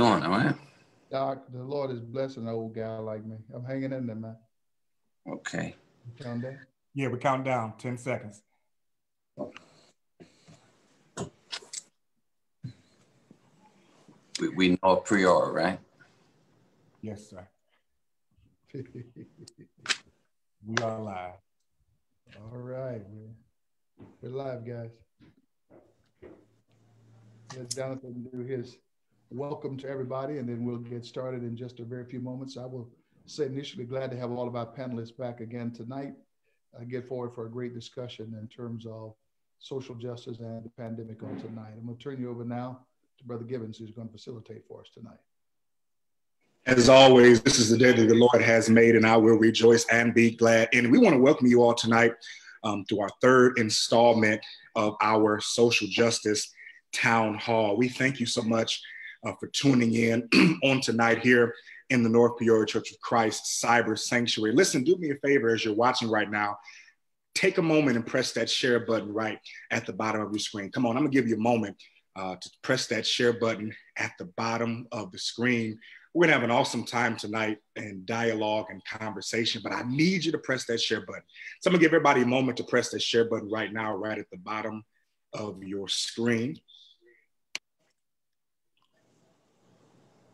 Doing all right. Doc, the Lord is blessing an old guy like me. I'm hanging in there, man. Okay. Count down. Yeah, we count down 10 seconds. We, we know a priori, right? Yes, sir. we are live. All right, we're, we're live, guys. Let Jonathan do his welcome to everybody, and then we'll get started in just a very few moments. I will say initially glad to have all of our panelists back again tonight. I get forward for a great discussion in terms of social justice and the pandemic on tonight. I'm going to turn you over now to Brother Gibbons, who's going to facilitate for us tonight. As always, this is the day that the Lord has made, and I will rejoice and be glad. And we want to welcome you all tonight um, to our third installment of our social justice town hall. We thank you so much uh, for tuning in on tonight here in the North Peoria Church of Christ Cyber Sanctuary. Listen, do me a favor as you're watching right now. Take a moment and press that share button right at the bottom of your screen. Come on, I'm gonna give you a moment uh, to press that share button at the bottom of the screen. We're gonna have an awesome time tonight in dialogue and conversation, but I need you to press that share button. So I'm gonna give everybody a moment to press that share button right now, right at the bottom of your screen.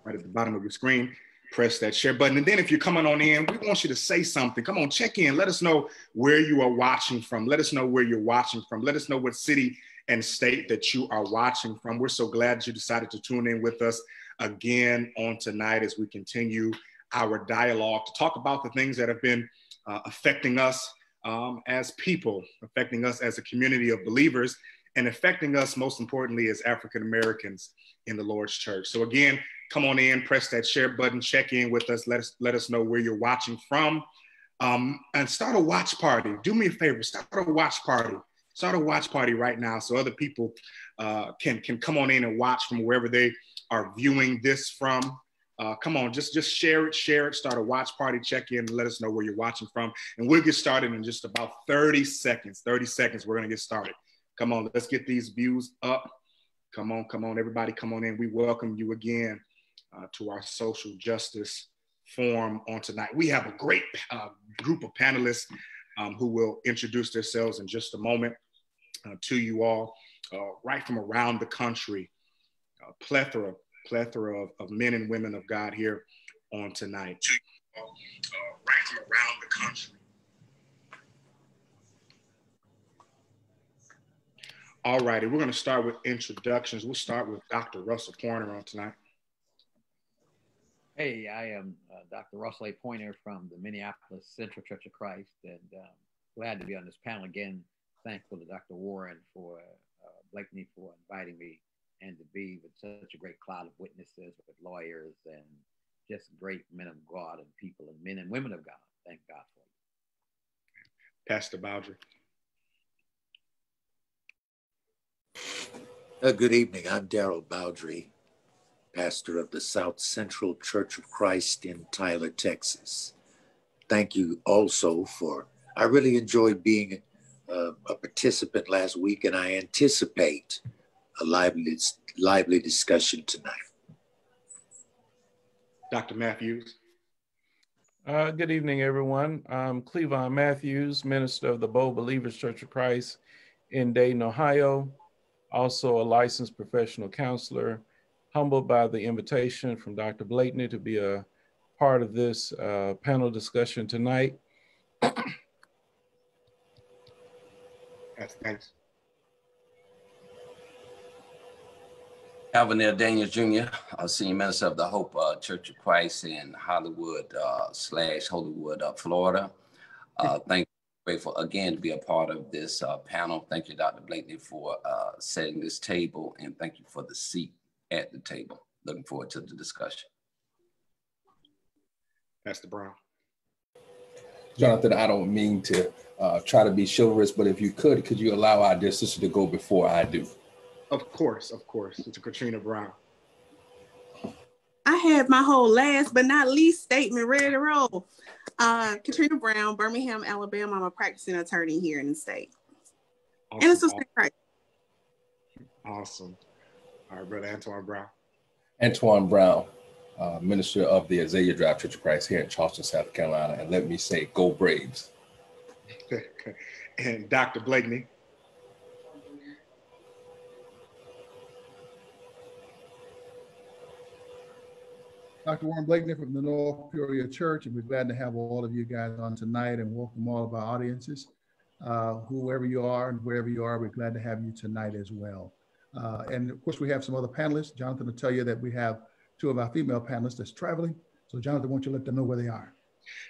Right at the bottom of your screen press that share button. And then if you're coming on in, we want you to say something. Come on, check in. Let us know where you are watching from. Let us know where you're watching from. Let us know what city and state that you are watching from. We're so glad that you decided to tune in with us again on tonight as we continue our dialogue to talk about the things that have been uh, affecting us um, as people, affecting us as a community of believers, and affecting us most importantly as African Americans in the Lord's church. So, again, come on in, press that share button, check in with us, let us let us know where you're watching from, um, and start a watch party. Do me a favor, start a watch party. Start a watch party right now, so other people uh, can can come on in and watch from wherever they are viewing this from. Uh, come on, just just share it, share it. Start a watch party, check in, let us know where you're watching from, and we'll get started in just about 30 seconds. 30 seconds, we're gonna get started. Come on, let's get these views up. Come on, come on, everybody, come on in. We welcome you again uh, to our social justice forum on tonight. We have a great uh, group of panelists um, who will introduce themselves in just a moment uh, to you all, uh, right from around the country. A plethora, plethora of, of, men and women of God here on tonight. Uh, right from around the country. All righty, we're going to start with introductions. We'll start with Dr. Russell Pointer on tonight. Hey, I am uh, Dr. Russell A. Pointer from the Minneapolis Central Church of Christ, and um, glad to be on this panel again. Thankful to Dr. Warren for uh, Blakney for inviting me and to be with such a great cloud of witnesses with lawyers and just great men of God and people and men and women of God. Thank God for you. Pastor Bowdre. Uh, good evening. I'm Daryl Bowdre pastor of the South Central Church of Christ in Tyler, Texas. Thank you also for, I really enjoyed being a, a participant last week, and I anticipate a lively, lively discussion tonight. Dr. Matthews. Uh, good evening, everyone. I'm Cleavon Matthews, minister of the Bold Believers Church of Christ in Dayton, Ohio, also a licensed professional counselor humbled by the invitation from Dr. Blakney to be a part of this uh, panel discussion tonight. Yes, thanks. Alvin L. Daniels Jr., uh, Senior Minister of the Hope uh, Church of Christ in Hollywood uh, slash Hollywood, uh, Florida. Uh, thank you, grateful again to be a part of this uh, panel. Thank you, Dr. Blakney, for uh, setting this table, and thank you for the seat at the table. Looking forward to the discussion. Pastor Brown. Jonathan, I don't mean to uh, try to be chivalrous, but if you could, could you allow our dear sister to go before I do? Of course, of course. It's Katrina Brown. I had my whole last but not least statement ready to roll. Uh, Katrina Brown, Birmingham, Alabama. I'm a practicing attorney here in the state. Awesome. And assistant awesome. Awesome. All right, brother Antoine Brown. Antoine Brown, uh, minister of the Azalea Drive Church of Christ here in Charleston, South Carolina. And let me say, go Braves. and Dr. Blakney. Dr. Warren Blakney from the North Peoria Church, and we're glad to have all of you guys on tonight and welcome all of our audiences. Uh, whoever you are and wherever you are, we're glad to have you tonight as well. Uh, and of course, we have some other panelists. Jonathan will tell you that we have two of our female panelists that's traveling. So Jonathan, won't you let them know where they are?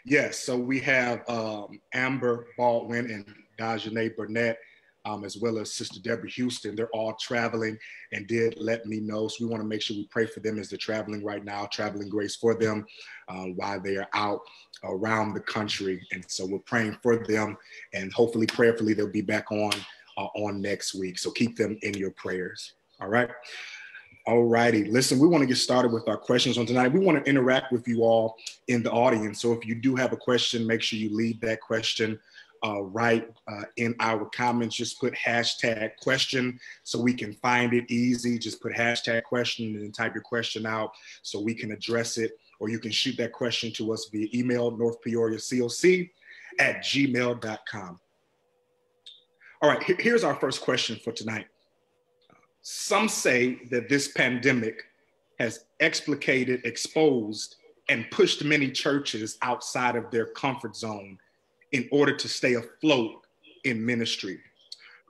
Yes, so we have um, Amber Baldwin and Dajane Burnett um, as well as Sister Deborah Houston. They're all traveling and did let me know. So we want to make sure we pray for them as they're traveling right now, traveling grace for them uh, while they are out around the country. And so we're praying for them and hopefully, prayerfully, they'll be back on uh, on next week. So keep them in your prayers. All right. All righty. Listen, we want to get started with our questions on tonight. We want to interact with you all in the audience. So if you do have a question, make sure you leave that question uh, write uh, in our comments. Just put hashtag question so we can find it easy. Just put hashtag question and type your question out so we can address it. Or you can shoot that question to us via email, North Peoria COC at gmail.com. All right, here's our first question for tonight. Some say that this pandemic has explicated, exposed, and pushed many churches outside of their comfort zone in order to stay afloat in ministry.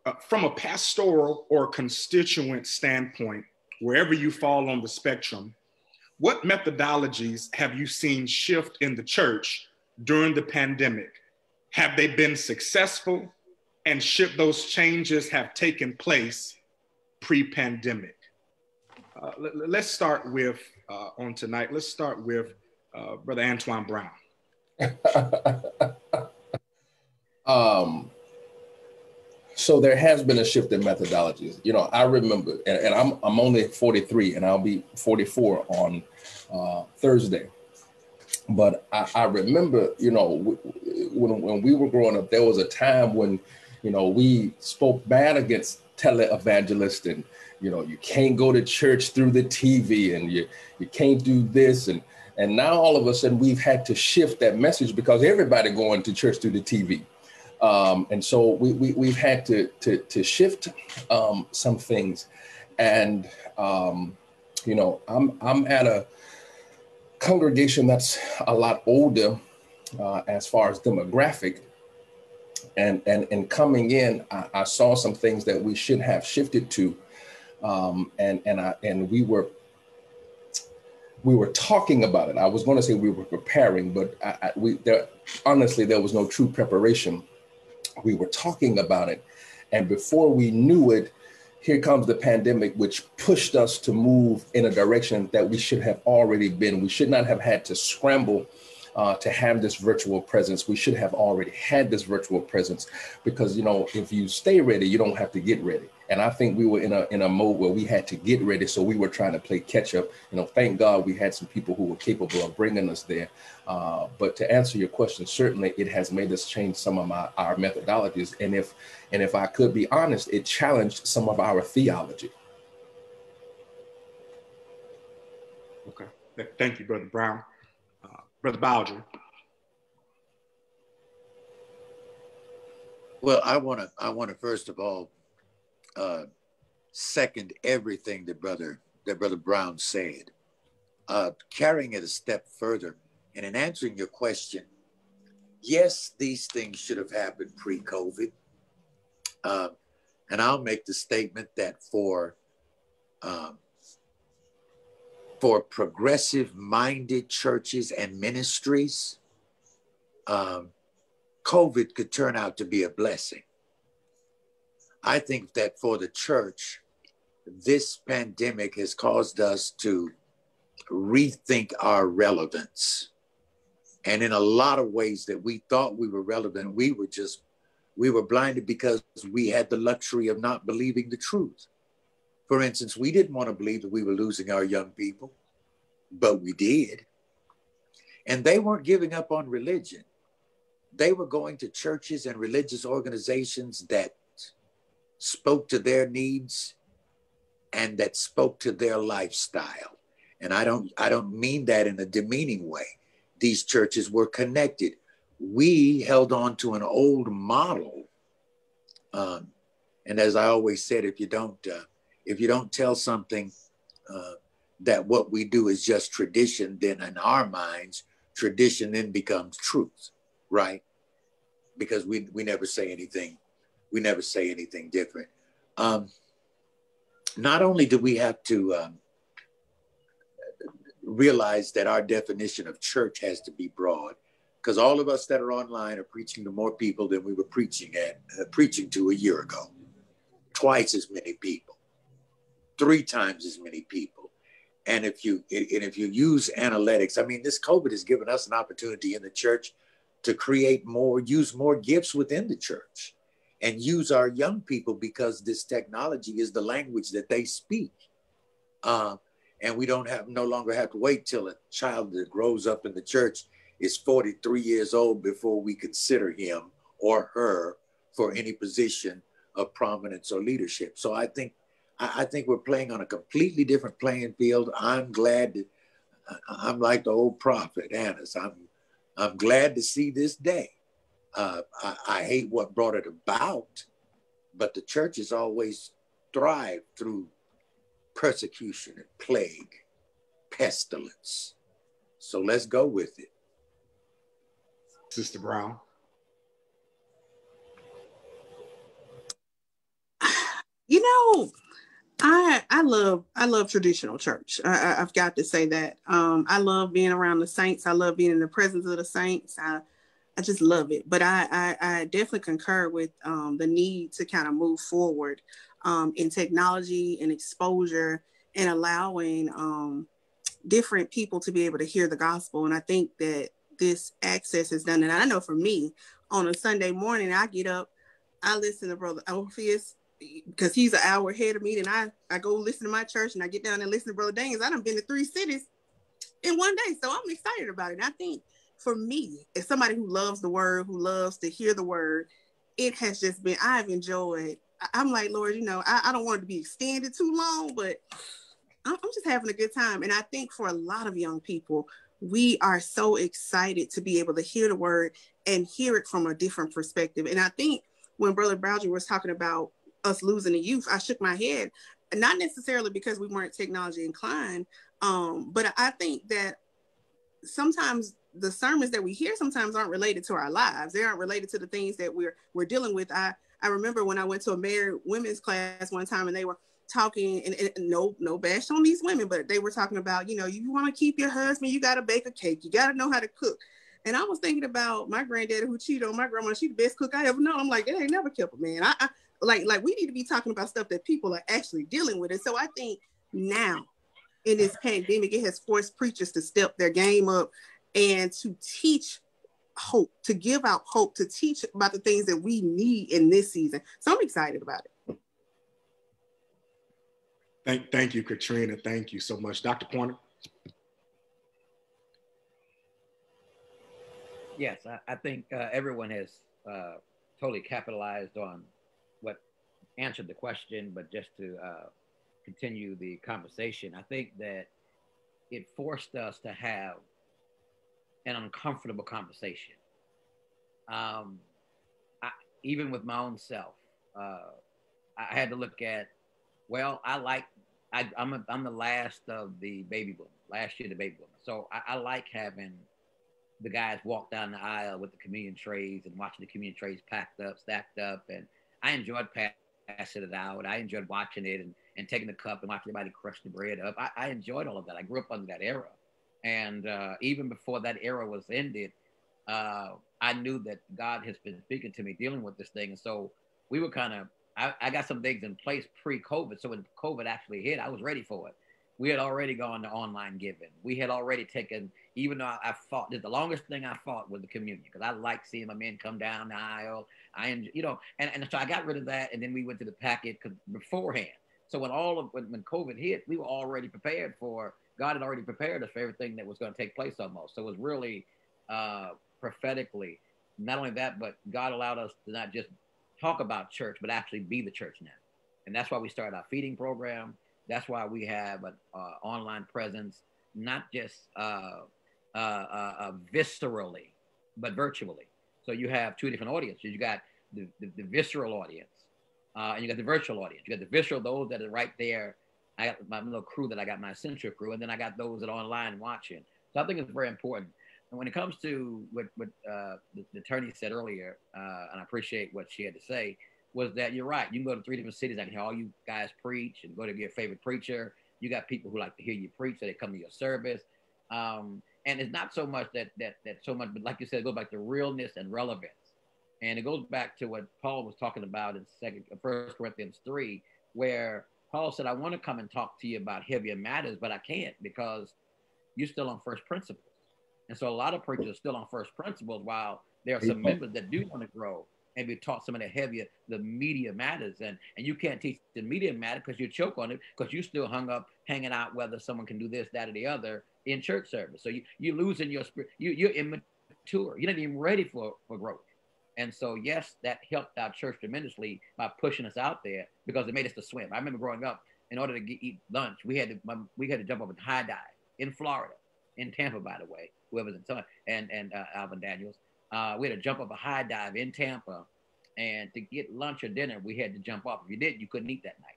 Uh, from a pastoral or constituent standpoint, wherever you fall on the spectrum, what methodologies have you seen shift in the church during the pandemic? Have they been successful? And should those changes have taken place pre pandemic? Uh, let, us start with, uh, on tonight, let's start with uh, Brother Antoine Brown. Um, so there has been a shift in methodologies. You know, I remember, and, and I'm I'm only 43, and I'll be 44 on uh, Thursday. But I, I remember, you know, when when we were growing up, there was a time when, you know, we spoke bad against televangelists, and you know, you can't go to church through the TV, and you you can't do this, and and now all of a sudden we've had to shift that message because everybody going to church through the TV um, and so we, we, we've had to, to, to shift um, some things. And, um, you know, I'm, I'm at a congregation that's a lot older uh, as far as demographic. And, and, and coming in, I, I saw some things that we should have shifted to. Um, and, and, I, and we were we were talking about it. I was going to say we were preparing, but I, I, we there honestly there was no true preparation we were talking about it. And before we knew it, here comes the pandemic, which pushed us to move in a direction that we should have already been. We should not have had to scramble uh, to have this virtual presence. We should have already had this virtual presence because, you know, if you stay ready, you don't have to get ready. And I think we were in a in a mode where we had to get ready, so we were trying to play catch up. You know, thank God we had some people who were capable of bringing us there. Uh, but to answer your question, certainly it has made us change some of my, our methodologies. And if and if I could be honest, it challenged some of our theology. Okay, thank you, Brother Brown. Brother Bowdre. Well, I want to I want to first of all uh, second everything that brother that brother Brown said. Uh, carrying it a step further, and in answering your question, yes, these things should have happened pre-COVID. Uh, and I'll make the statement that for um, for progressive-minded churches and ministries, um, COVID could turn out to be a blessing. I think that for the church, this pandemic has caused us to rethink our relevance. And in a lot of ways that we thought we were relevant, we were just, we were blinded because we had the luxury of not believing the truth. For instance, we didn't want to believe that we were losing our young people, but we did. And they weren't giving up on religion. They were going to churches and religious organizations that spoke to their needs and that spoke to their lifestyle. And I don't I don't mean that in a demeaning way. These churches were connected. We held on to an old model. Um, and as I always said, if you don't uh, if you don't tell something uh, that what we do is just tradition, then in our minds, tradition then becomes truth, right? Because we we never say anything, we never say anything different. Um, not only do we have to um, realize that our definition of church has to be broad, because all of us that are online are preaching to more people than we were preaching at uh, preaching to a year ago, twice as many people, three times as many people. And if you and if you use analytics, I mean, this COVID has given us an opportunity in the church to create more, use more gifts within the church and use our young people because this technology is the language that they speak. Uh, and we don't have no longer have to wait till a child that grows up in the church is 43 years old before we consider him or her for any position of prominence or leadership. So I think I, think we're playing on a completely different playing field. I'm glad that I'm like the old prophet Annas. I'm I'm glad to see this day. Uh, I, I, hate what brought it about, but the church has always thrived through persecution and plague, pestilence. So let's go with it. Sister Brown. You know, I I love I love traditional church. I, have got to say that. Um, I love being around the saints. I love being in the presence of the saints. I I just love it. But I, I, I definitely concur with um, the need to kind of move forward um, in technology and exposure and allowing um, different people to be able to hear the gospel. And I think that this access is done. And I know for me, on a Sunday morning, I get up, I listen to Brother Orpheus because he's an hour ahead of me. And I, I go listen to my church and I get down and listen to Brother Daniels. I done been to three cities in one day. So I'm excited about it. And I think for me, as somebody who loves the word, who loves to hear the word, it has just been, I've enjoyed. I'm like, Lord, you know, I, I don't want it to be extended too long, but I'm, I'm just having a good time. And I think for a lot of young people, we are so excited to be able to hear the word and hear it from a different perspective. And I think when Brother Browder was talking about us losing the youth, I shook my head, not necessarily because we weren't technology inclined, um, but I think that sometimes the sermons that we hear sometimes aren't related to our lives. They aren't related to the things that we're we're dealing with. I I remember when I went to a married women's class one time and they were talking and, and, no no bash on these women, but they were talking about you know you want to keep your husband, you got to bake a cake, you got to know how to cook. And I was thinking about my granddaddy who cheated on my grandma. She the best cook I ever know. I'm like, it ain't never kept a man. I, I like like we need to be talking about stuff that people are actually dealing with. And so I think now in this pandemic, it has forced preachers to step their game up and to teach hope, to give out hope, to teach about the things that we need in this season. So I'm excited about it. Thank, thank you, Katrina. Thank you so much. Dr. Pointer. Yes, I, I think uh, everyone has uh, totally capitalized on what answered the question, but just to uh, continue the conversation, I think that it forced us to have an uncomfortable conversation. Um, I, even with my own self, uh, I had to look at, well, I like, I, am a, I'm the last of the baby boom, last year the baby boom. So I, I like having the guys walk down the aisle with the communion trays and watching the communion trays packed up, stacked up. And I enjoyed passing it out. I enjoyed watching it and, and taking the cup and watching everybody crush the bread up. I, I enjoyed all of that. I grew up under that era. And uh, even before that era was ended, uh, I knew that God has been speaking to me, dealing with this thing. And so we were kind of, I, I, got some things in place pre COVID. So when COVID actually hit, I was ready for it. We had already gone to online giving. We had already taken, even though I, I fought, the longest thing I fought was the communion because I like seeing my men come down the aisle. I, enjoy, you know, and, and so I got rid of that. And then we went to the packet beforehand. So when all of, when, when COVID hit, we were already prepared for God had already prepared us for everything that was going to take place almost. So it was really uh, prophetically, not only that, but God allowed us to not just talk about church, but actually be the church now. And that's why we started our feeding program. That's why we have an uh, online presence, not just uh, uh, uh, uh, viscerally, but virtually. So you have two different audiences. You got the, the, the visceral audience, uh, and you got the virtual audience. You got the visceral, those that are right there. I got my little crew that I got my essential crew, and then I got those that are online watching. So I think it's very important. And when it comes to what, what uh, the, the, attorney said earlier, uh, and I appreciate what she had to say, was that you're right. You can go to three different cities. I can hear all you guys preach and go to your favorite preacher. You got people who like to hear you preach, so they come to your service. Um, and it's not so much that that that so much, but like you said, it goes back to realness and relevance. And it goes back to what Paul was talking about in second uh, First Corinthians 3, where Paul said, I want to come and talk to you about heavier matters, but I can't because you're still on first principles. And so a lot of preachers are still on first principles while there are some members that do want to grow and be taught some of the heavier, the media matters. And and you can't teach the media matter because you choke on it because you're still hung up hanging out whether someone can do this, that, or the other in church service. So you you're losing your spirit, you you're immature. You're not even ready for, for growth. And so yes, that helped our church tremendously by pushing us out there because it made us to swim. I remember growing up, in order to get, eat lunch, we had to we had to jump off a high dive in Florida, in Tampa, by the way, whoever's in Tampa, and and uh, Alvin Daniels. Uh, we had to jump off a high dive in Tampa, and to get lunch or dinner, we had to jump off. If you didn't, you couldn't eat that night.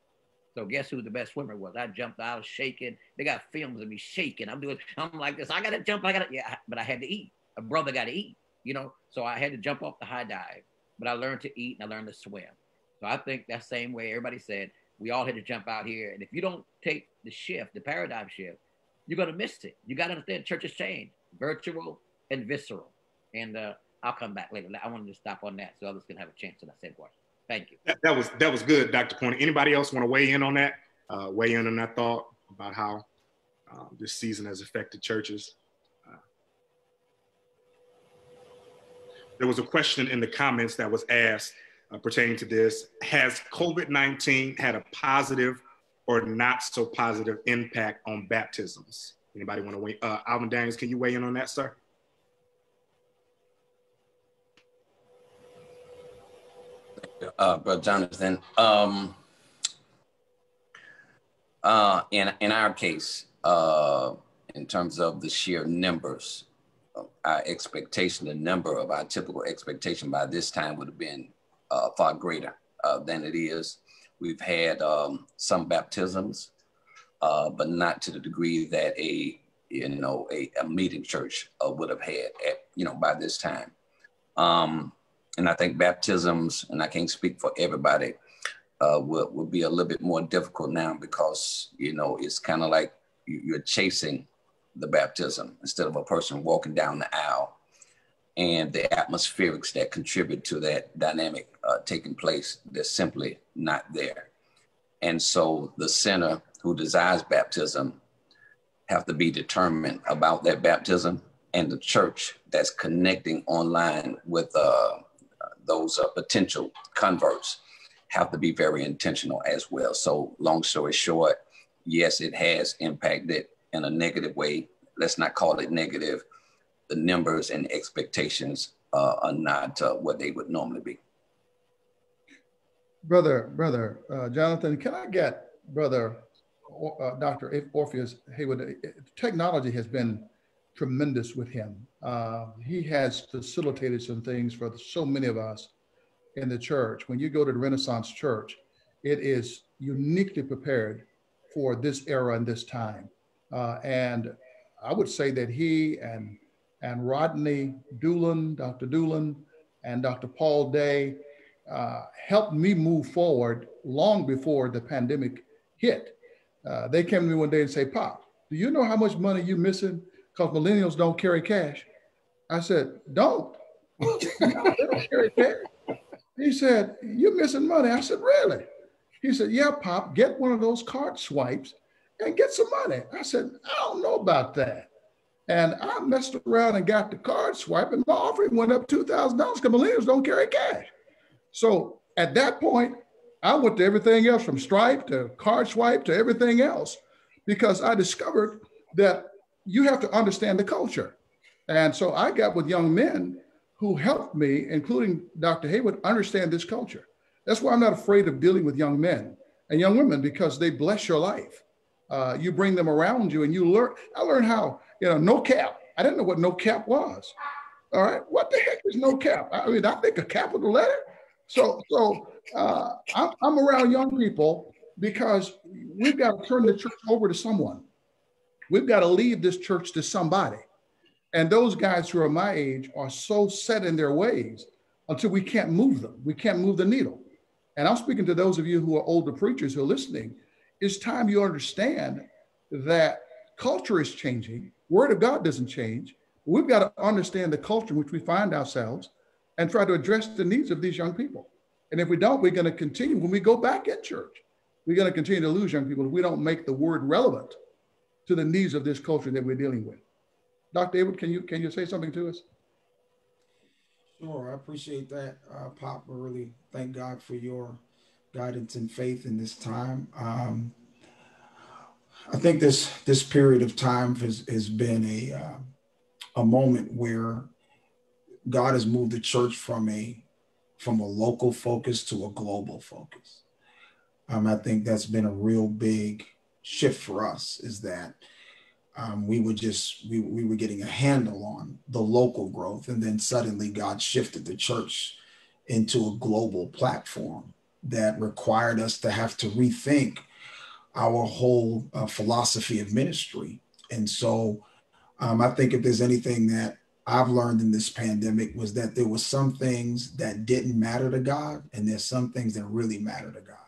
So guess who the best swimmer was? I jumped. I was shaking. They got films of me shaking. I'm doing. I'm like this. I gotta jump. I gotta. Yeah, but I had to eat. A brother got to eat. You know. So I had to jump off the high dive. But I learned to eat and I learned to swim. So I think that same way everybody said we all had to jump out here. And if you don't take the shift, the paradigm shift, you're gonna miss it. You gotta understand church has changed, virtual and visceral. And uh, I'll come back later. I wanted to stop on that so others can have a chance to ask that question. Thank you. That, that, was that was good, Dr. Pointer. Anybody else want to weigh in on that? Uh, weigh in on that thought about how um, this season has affected churches. Uh, there was a question in the comments that was asked uh, pertaining to this. Has COVID-19 had a positive or not so positive impact on baptisms? Anybody want to weigh? Uh, Alvin Daniels, can you weigh in on that, sir? Uh, Brother Jonathan. Um, uh, in in our case, uh, in terms of the sheer numbers, our expectation, the number of our typical expectation by this time would have been uh, far greater uh, than it is. We've had um, some baptisms, uh, but not to the degree that a you know a, a meeting church uh, would have had at you know by this time. Um, and I think baptisms, and I can't speak for everybody, uh, will, will be a little bit more difficult now because, you know, it's kind of like you're chasing the baptism instead of a person walking down the aisle and the atmospherics that contribute to that dynamic uh, taking place, they're simply not there. And so the sinner who desires baptism have to be determined about that baptism and the church that's connecting online with uh, those uh, potential converts have to be very intentional as well. So, long story short, yes, it has impacted in a negative way. Let's not call it negative. The numbers and expectations uh, are not uh, what they would normally be. Brother, brother uh, Jonathan, can I get brother uh, Dr. Orpheus Heyward? Technology has been tremendous with him. Uh, he has facilitated some things for so many of us in the church. When you go to the Renaissance Church, it is uniquely prepared for this era and this time. Uh, and I would say that he and and Rodney Doolin, Dr. Doolin, and Dr. Paul Day uh, helped me move forward long before the pandemic hit. Uh, they came to me one day and say, "Pop, do you know how much money you're missing because millennials don't carry cash. I said, don't. don't carry cash. He said, you're missing money. I said, really? He said, yeah, Pop, get one of those card swipes and get some money. I said, I don't know about that. And I messed around and got the card swipe, and my offering went up $2,000 because millennials don't carry cash. So at that point, I went to everything else from Stripe to card swipe to everything else because I discovered that you have to understand the culture. And so I got with young men who helped me, including Dr. Heyward, understand this culture. That's why I'm not afraid of dealing with young men and young women because they bless your life. Uh, you bring them around you and you learn. I learned how, you know, no cap. I didn't know what no cap was. All right. What the heck is no cap? I mean, I think a capital letter. So, so uh, I'm, I'm around young people because we've got to turn the church over to someone. We've got to leave this church to somebody. And those guys who are my age are so set in their ways until we can't move them. We can't move the needle. And I'm speaking to those of you who are older preachers who are listening. It's time you understand that culture is changing. Word of God doesn't change. We've got to understand the culture in which we find ourselves and try to address the needs of these young people. And if we don't, we're going to continue when we go back in church. We're going to continue to lose young people if we don't make the word relevant to the needs of this culture that we're dealing with. Dr. David, can you can you say something to us? Sure, I appreciate that, uh, Pop. I really thank God for your guidance and faith in this time. Um, I think this this period of time has has been a uh, a moment where God has moved the church from a from a local focus to a global focus. Um, I think that's been a real big shift for us. Is that um, we were just we, we were getting a handle on the local growth and then suddenly god shifted the church into a global platform that required us to have to rethink our whole uh, philosophy of ministry and so um, i think if there's anything that i've learned in this pandemic was that there were some things that didn't matter to god and there's some things that really matter to god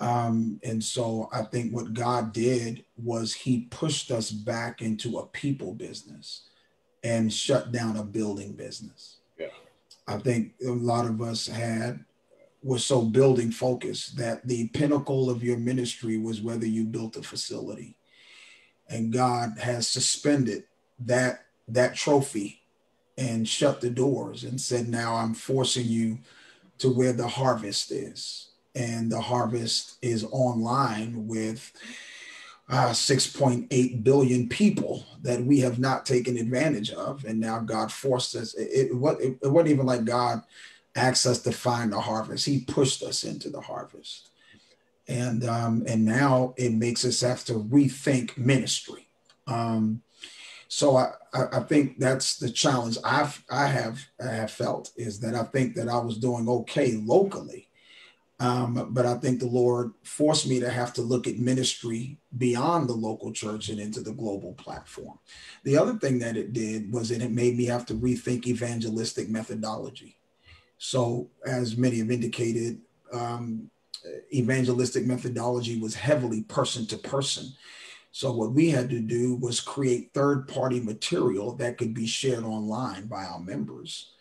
um, and so I think what God did was he pushed us back into a people business and shut down a building business. Yeah. I think a lot of us had was so building focused that the pinnacle of your ministry was whether you built a facility. And God has suspended that that trophy and shut the doors and said, now I'm forcing you to where the harvest is and the harvest is online with uh, 6.8 billion people that we have not taken advantage of. And now God forced us. It, it, it wasn't even like God asked us to find the harvest. He pushed us into the harvest. And, um, and now it makes us have to rethink ministry. Um, so I, I think that's the challenge I've, I have, I have felt is that I think that I was doing okay locally um, but I think the Lord forced me to have to look at ministry beyond the local church and into the global platform. The other thing that it did was that it made me have to rethink evangelistic methodology. So, as many have indicated, um, evangelistic methodology was heavily person to person. So, what we had to do was create third party material that could be shared online by our members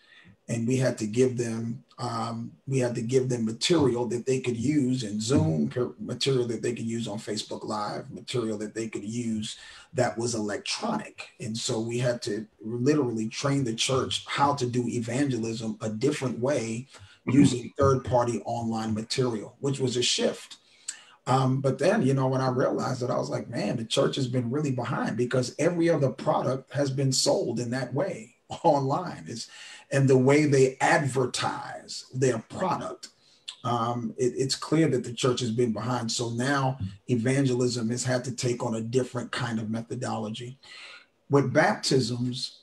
and we had to give them um, we had to give them material that they could use in Zoom, material that they could use on Facebook Live, material that they could use that was electronic. And so we had to literally train the church how to do evangelism a different way using third party online material, which was a shift. Um, but then, you know, when I realized that, I was like, man, the church has been really behind because every other product has been sold in that way online. It's and the way they advertise their product. Um, it, it's clear that the church has been behind. So now evangelism has had to take on a different kind of methodology. With baptisms,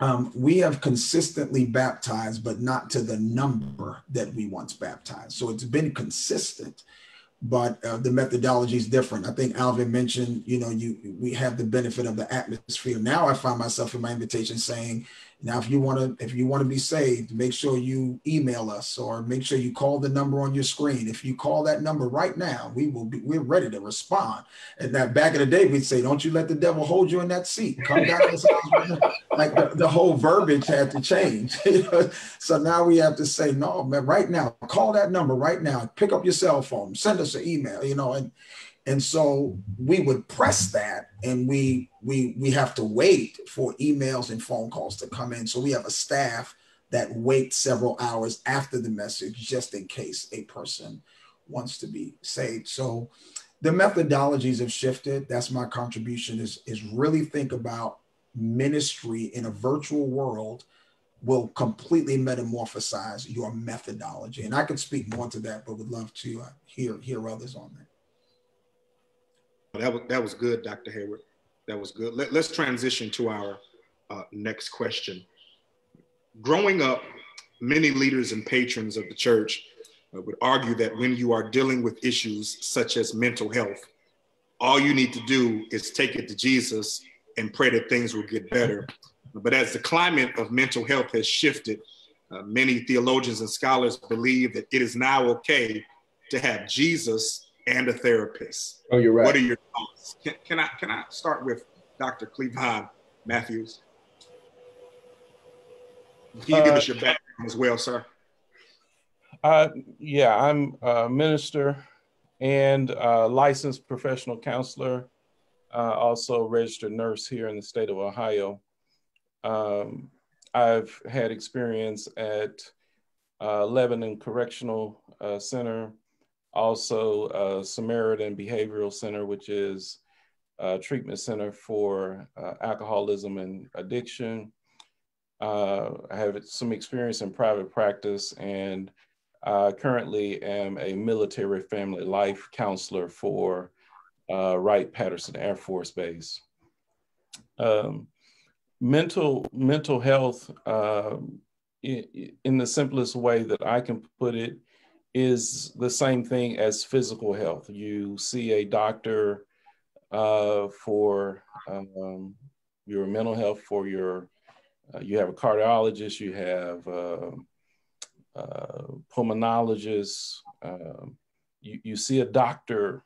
um, we have consistently baptized, but not to the number that we once baptized. So it's been consistent, but uh, the methodology is different. I think Alvin mentioned, you know, you we have the benefit of the atmosphere. Now I find myself in my invitation saying, now, if you want to, if you want to be saved, make sure you email us or make sure you call the number on your screen. If you call that number right now, we will be, we're ready to respond. And that back in the day, we'd say, don't you let the devil hold you in that seat. Come like the, the, whole verbiage had to change. so now we have to say, no, man, right now, call that number right now. Pick up your cell phone, send us an email, you know, and and so we would press that and we we we have to wait for emails and phone calls to come in so we have a staff that wait several hours after the message just in case a person wants to be saved so the methodologies have shifted that's my contribution is is really think about ministry in a virtual world will completely metamorphosize your methodology. And I can speak more to that, but would love to uh, hear hear others on that. That was that was good, Dr. Heyward. That was good. Let, us transition to our uh, next question. Growing up, many leaders and patrons of the church uh, would argue that when you are dealing with issues such as mental health, all you need to do is take it to Jesus and pray that things will get better. But as the climate of mental health has shifted, uh, many theologians and scholars believe that it is now okay to have Jesus and a therapist. Oh, you're right. What are your thoughts? Can, can I can I start with Dr. Cleavon Matthews? Can you give us your background as well, sir? Uh, yeah, I'm a minister and a licensed professional counselor, uh, also registered nurse here in the state of Ohio. Um, I've had experience at uh, Lebanon Correctional uh, Center, also uh, Samaritan Behavioral Center, which is a treatment center for uh, alcoholism and addiction. Uh, I have some experience in private practice and I currently am a military family life counselor for uh, Wright-Patterson Air Force Base. Um, mental mental health, uh, in the simplest way that I can put it, is the same thing as physical health. You see a doctor uh, for um, your mental health, for your uh, you have a cardiologist, you have uh, uh, pulmonologist, um, you, you see a doctor,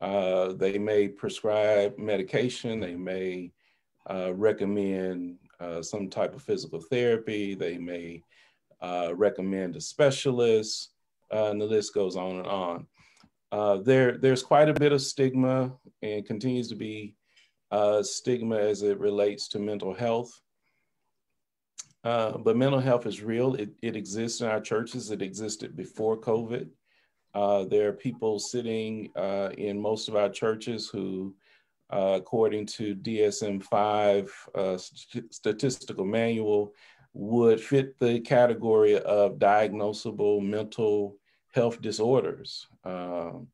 uh, they may prescribe medication, they may uh, recommend uh, some type of physical therapy, they may recommend a specialist, uh, and the list goes on and on. there, there's quite a bit of stigma and continues to be stigma as it relates to mental health. Uh, but mental health is real. It, it exists in our churches. It existed before COVID. Uh, there are people sitting uh, in most of our churches who, uh, according to DSM 5 uh, st statistical manual, would fit the category of diagnosable mental health disorders. Um,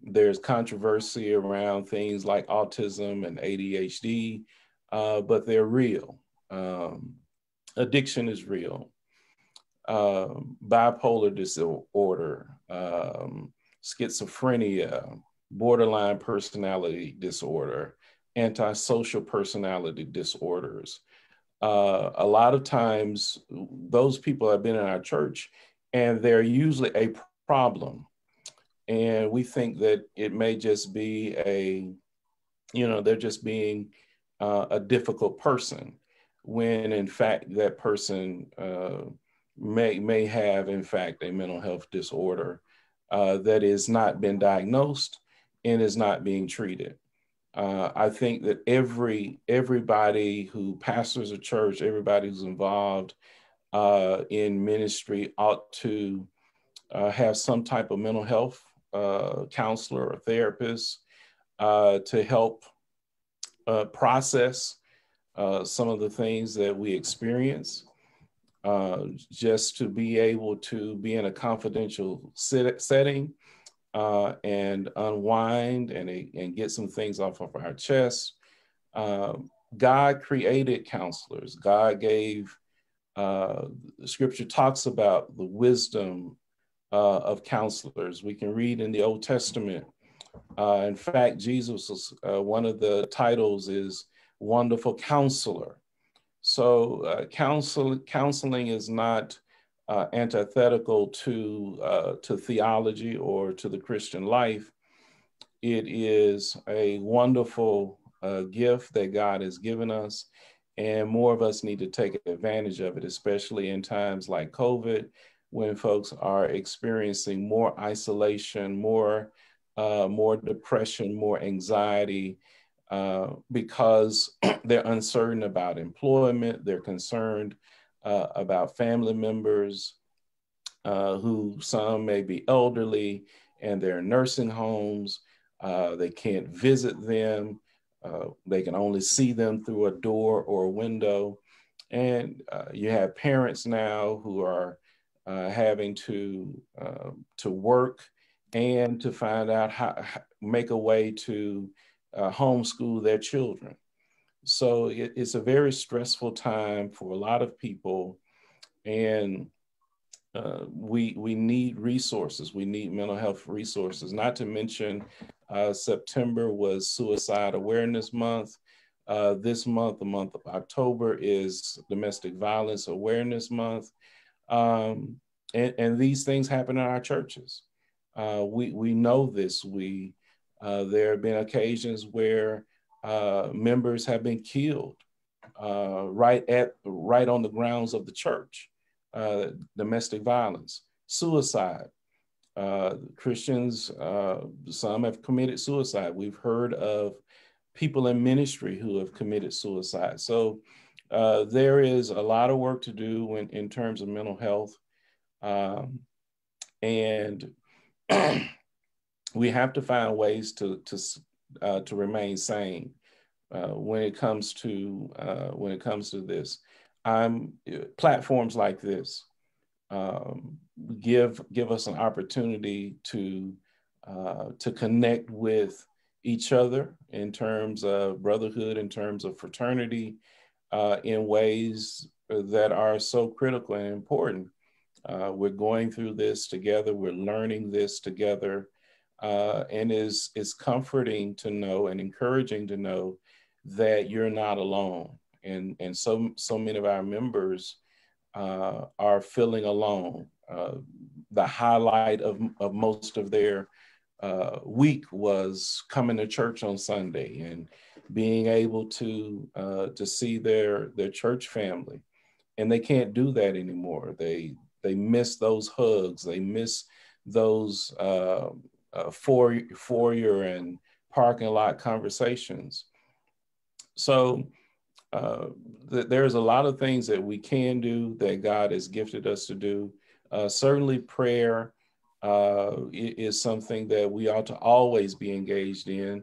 there's controversy around things like autism and ADHD, but they're real. Um, addiction is real. Um, bipolar disorder, um, schizophrenia, borderline personality disorder, antisocial personality disorders. Uh, a lot of times, those people have been in our church and they're usually a problem. And we think that it may just be a, you know, they're just being uh, a difficult person when in fact that person uh, may may have in fact a mental health disorder uh, that is not been diagnosed and is not being treated. Uh, I think that every everybody who pastors a church, everybody who's involved uh, in ministry ought to uh, have some type of mental health uh, counselor or therapist to help process uh, some of the things that we experience, uh, just to be able to be in a confidential sit- setting uh, and unwind and, and get some things off of our chest. Um, God created counselors. God gave, uh, the scripture talks about the wisdom uh, of counselors. We can read in the Old Testament. Uh, in fact, Jesus was, one of the titles is wonderful counselor. So uh, counsel, counseling is not uh, antithetical to, uh, to theology or to the Christian life. It is a wonderful uh, gift that God has given us, and more of us need to take advantage of it, especially in times like COVID, when folks are experiencing more isolation, more, uh, more depression, more anxiety, uh, because they're uncertain about employment, they're concerned uh, about family members uh, who some may be elderly and they're in nursing homes. Uh, they can't visit them. Uh, they can only see them through a door or a window. and uh, you have parents now who are uh, having to um, to work and to find out how make a way to homeschool their children. So it, it's a very stressful time for a lot of people, and uh, we we need resources. We need mental health resources. Not to mention, uh, September was Suicide Awareness Month. Uh, this month, the month of October, is Domestic Violence Awareness Month, um, and, and, these things happen in our churches. Uh, we we know this. We uh, there have been occasions where uh, members have been killed right at right on the grounds of the church uh, domestic violence, suicide. Uh, Christians, uh, some have committed suicide. We've heard of people in ministry who have committed suicide. So uh, there is a lot of work to do in, in terms of mental health. Um, and we have to find ways to, to, uh, to remain sane uh, when it comes to uh, when it comes to this. I'm platforms like this um, give give us an opportunity to uh, to connect with each other in terms of brotherhood, in terms of fraternity, uh, in ways that are so critical and important. Uh, we're going through this together. We're learning this together, uh, and is is comforting to know and encouraging to know that you're not alone and and so so many of our members uh, are feeling alone. Uh, the highlight of, of most of their uh, week was coming to church on Sunday and being able to uh, to see their their church family, and they can't do that anymore. They they miss those hugs. They miss those uh, uh, four foyer and parking lot conversations. So uh, th- there's a lot of things that we can do that God has gifted us to do. Uh, certainly, prayer uh, is something that we ought to always be engaged in.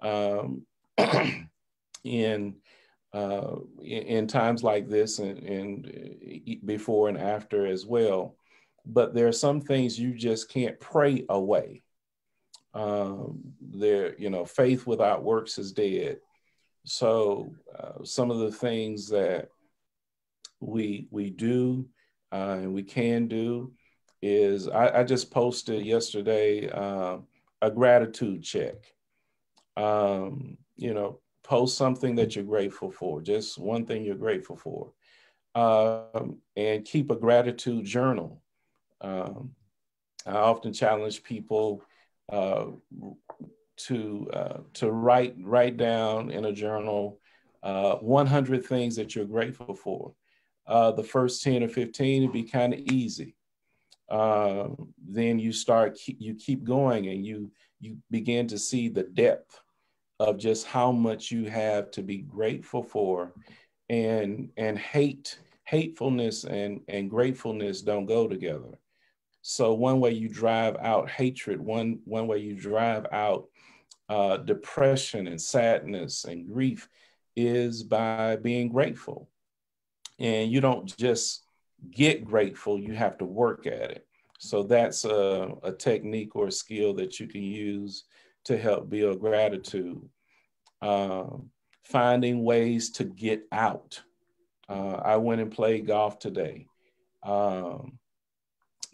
Um, in, uh, in, in times like this, and, and uh, before and after as well. But there are some things you just can't pray away. Um, there, you know, faith without works is dead. So uh, some of the things that we we do uh, and we can do is I, I just posted yesterday uh, a gratitude check. Um, you know, post something that you're grateful for, just one thing you're grateful for, um, and keep a gratitude journal. Um, I often challenge people uh, to uh, to write write down in a journal uh, 100 things that you're grateful for. Uh, the first 10 or 15 would be kind of easy. Uh, then you start you keep going and you you begin to see the depth of just how much you have to be grateful for, and and hate hatefulness and and gratefulness don't go together. So one way you drive out hatred, one one way you drive out uh, depression and sadness and grief is by being grateful. And you don't just get grateful, you have to work at it. So that's a, a technique or a skill that you can use to help build gratitude. Um, finding ways to get out. Uh, I went and played golf today. Um,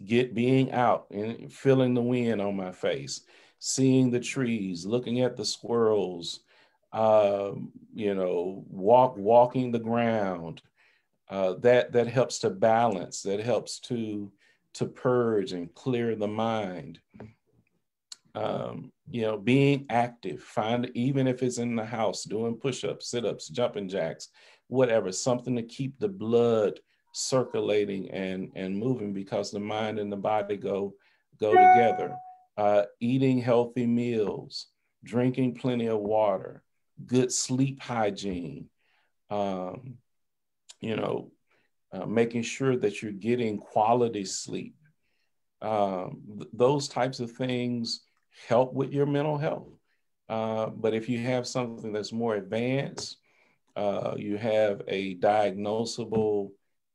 get being out and feeling the wind on my face seeing the trees, looking at the squirrels, uh, you know, walk walking the ground. Uh, that that helps to balance. That helps to to purge and clear the mind. Um, you know, being active. Find even if it's in the house, doing push-ups, sit-ups, jumping jacks, whatever. Something to keep the blood circulating and and moving because the mind and the body go go together uh, eating healthy meals, drinking plenty of water, good sleep hygiene, um, you know, uh, making sure that you're getting quality sleep. Um, th- those types of things help with your mental health. Uh, but if you have something that's more advanced, uh, you have a diagnosable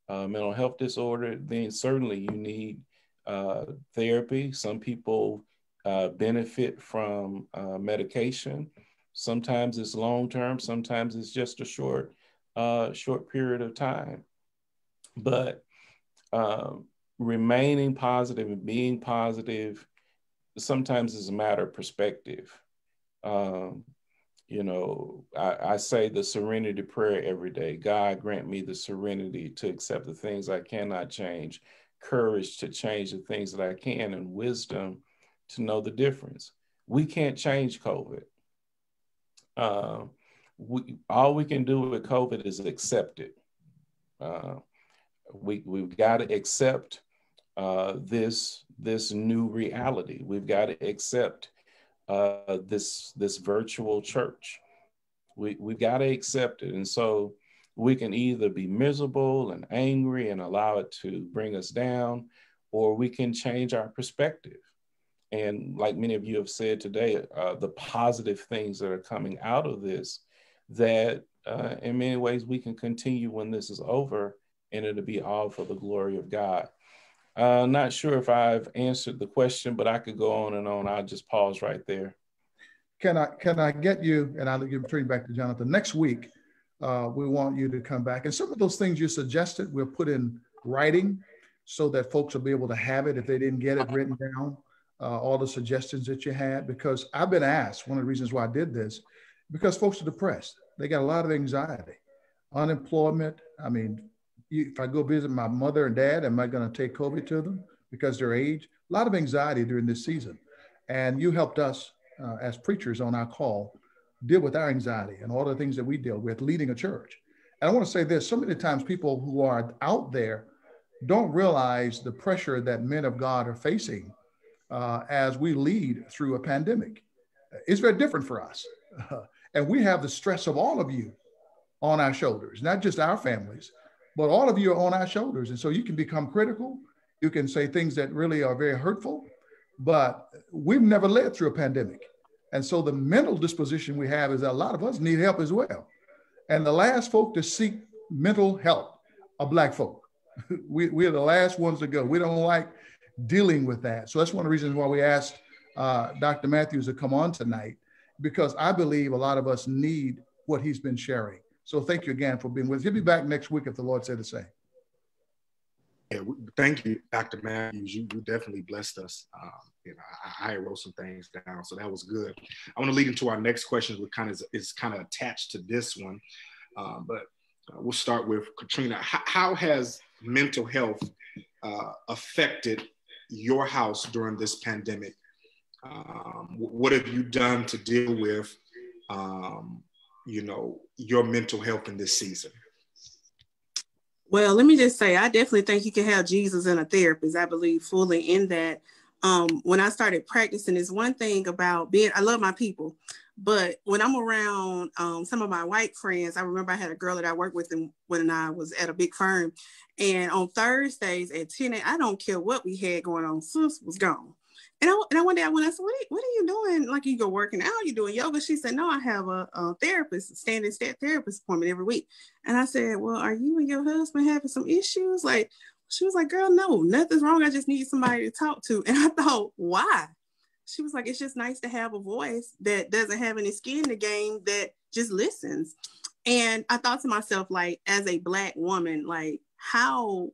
uh, mental health disorder, then certainly you need uh, therapy. Some people uh, benefit from uh, medication. Sometimes it's long term. Sometimes it's just a short, uh, short period of time. But um, remaining positive and being positive sometimes is a matter of perspective. Um, you know, I, I, say the serenity prayer every day. God grant me the serenity to accept the things I cannot change, courage to change the things that I can, and wisdom to know the difference. We can't change COVID. Uh, we, all we can do with COVID is accept it. Uh, we, we've got to accept uh, this, this new reality. We've got to accept uh, this this virtual church. We we got to accept it, and so we can either be miserable and angry and allow it to bring us down, or we can change our perspective. And like many of you have said today, uh, the positive things that are coming out of this, that uh, in many ways we can continue when this is over, and it'll be all for the glory of God. Uh, not sure if I've answered the question, but I could go on and on. I'll just pause right there. Can I can I get you? And I'll give turn back to Jonathan. Next week, uh, we want you to come back, and some of those things you suggested we'll put in writing, so that folks will be able to have it if they didn't get it written down. Uh, all the suggestions that you had, because I've been asked. One of the reasons why I did this, because folks are depressed. They got a lot of anxiety, unemployment. I mean, if I go visit my mother and dad, am I going to take COVID to them because their age? A lot of anxiety during this season. And you helped us uh, as preachers on our call deal with our anxiety and all the things that we deal with leading a church. And I want to say this so many times people who are out there don't realize the pressure that men of God are facing uh, as we lead through a pandemic. It's very different for us. and we have the stress of all of you on our shoulders, not just our families, but all of you are on our shoulders. And so you can become critical. You can say things that really are very hurtful, but we've never led through a pandemic. And so the mental disposition we have is that a lot of us need help as well. And the last folk to seek mental help are Black folk. we, we're the last ones to go. We don't like dealing with that. So that's one of the reasons why we asked uh, Dr. Matthews to come on tonight, because I believe a lot of us need what he's been sharing. So thank you again for being with us. He'll be back next week if the Lord said the same. Yeah, thank you, Dr. Matthews. You, you definitely blessed us. Um, you know, I, I, wrote some things down, so that was good. I want to lead into our next question, which kind of is, is kind of attached to this one, um, but uh, we'll start with Katrina. How, how has mental health uh, affected your house during this pandemic? Um, what have you done to deal with um, you know your mental health in this season? Well let me just say i definitely think you can have jesus and a therapist. I believe fully in that. Um, when i started practicing is one thing about being i love my people but when i'm around um, some of my white friends i remember i had a girl that i worked with when i was at a big firm and on thursdays at 10 i don't care what we had going on sis was gone and I, and I one day I went, I said, what are, what are you doing? Like you go working out, you doing yoga? She said, no, I have a, a therapist, standing stat therapist appointment every week. And I said, well, are you and your husband having some issues? Like, she was like, girl, no, nothing's wrong. I just need somebody to talk to. And I thought, why? She was like, it's just nice to have a voice that doesn't have any skin in the game that just listens. And I thought to myself, like, as a black woman, like, how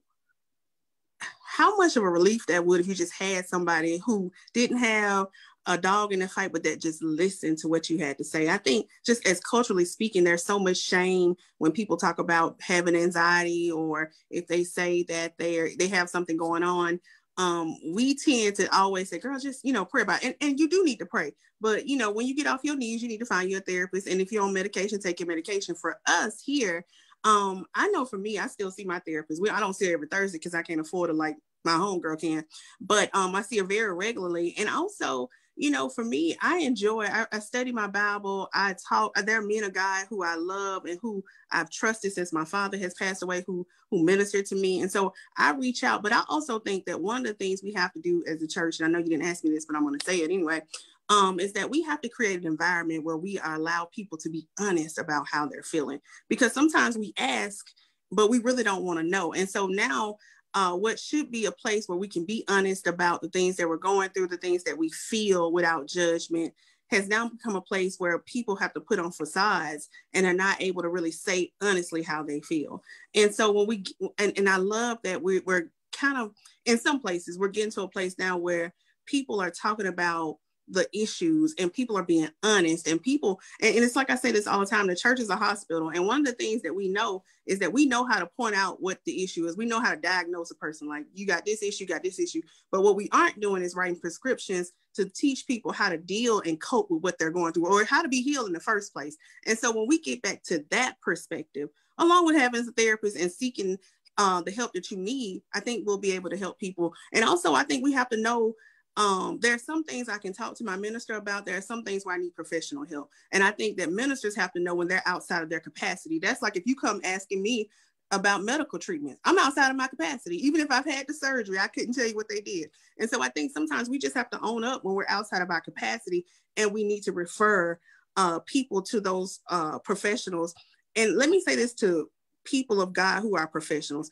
how much of a relief that would if you just had somebody who didn't have a dog in the fight, but that just listened to what you had to say. I think just as culturally speaking, there's so much shame when people talk about having anxiety or if they say that they're they have something going on. Um, we tend to always say, girl, just you know, pray about it. And, and you do need to pray. But you know, when you get off your knees, you need to find your therapist. And if you're on medication, take your medication. For us here, um, I know for me, I still see my therapist. We, I don't see her every Thursday because I can't afford to like my homegirl can, but um, I see her very regularly. And also, you know, for me, I enjoy, I, I, study my Bible. I talk, there are men of God who I love and who I've trusted since my father has passed away, who, who ministered to me. And so I reach out, but I also think that one of the things we have to do as a church, and I know you didn't ask me this, but I'm going to say it anyway. Um, is that we have to create an environment where we allow people to be honest about how they're feeling. Because sometimes we ask, but we really don't want to know. And so now, uh, what should be a place where we can be honest about the things that we're going through, the things that we feel without judgment, has now become a place where people have to put on facades and are not able to really say honestly how they feel. And so when we, and, and I love that we, we're kind of, in some places, we're getting to a place now where people are talking about the issues and people are being honest and people and, and, it's like i say this all the time the church is a hospital. And one of the things that we know is that we know how to point out what the issue is. We know how to diagnose a person like you got this issue got this issue. But what we aren't doing is writing prescriptions to teach people how to deal and cope with what they're going through or how to be healed in the first place. And so when we get back to that perspective along with having a therapist and seeking uh, the help that you need i think we'll be able to help people. And also i think we have to know um, there are some things I can talk to my minister about. There are some things where I need professional help. And I think that ministers have to know when they're outside of their capacity. That's like if you come asking me about medical treatment, I'm outside of my capacity. Even if I've had the surgery, I couldn't tell you what they did. And so I think sometimes we just have to own up when we're outside of our capacity and we need to refer uh, people to those uh, professionals. And let me say this to people of God who are professionals.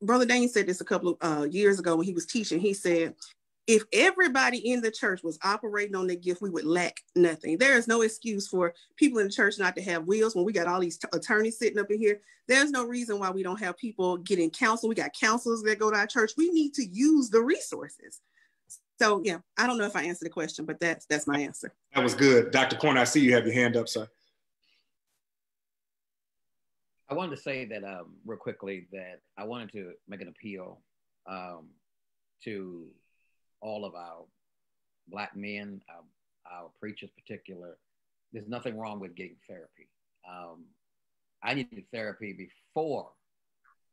Brother Dane said this a couple of uh, years ago when he was teaching. He said, if everybody in the church was operating on their gift, we would lack nothing. There is no excuse for people in the church not to have wheels when we got all these t- attorneys sitting up in here. There's no reason why we don't have people getting counsel. We got counselors that go to our church. We need to use the resources. So yeah, I don't know if I answered the question, but that's that's my answer. That was good. Dr. Corner, I see you have your hand up, sir. I wanted to say that um, real quickly that I wanted to make an appeal um, to all of our black men, our, our preachers, particular. There's nothing wrong with getting therapy. Um, I needed therapy before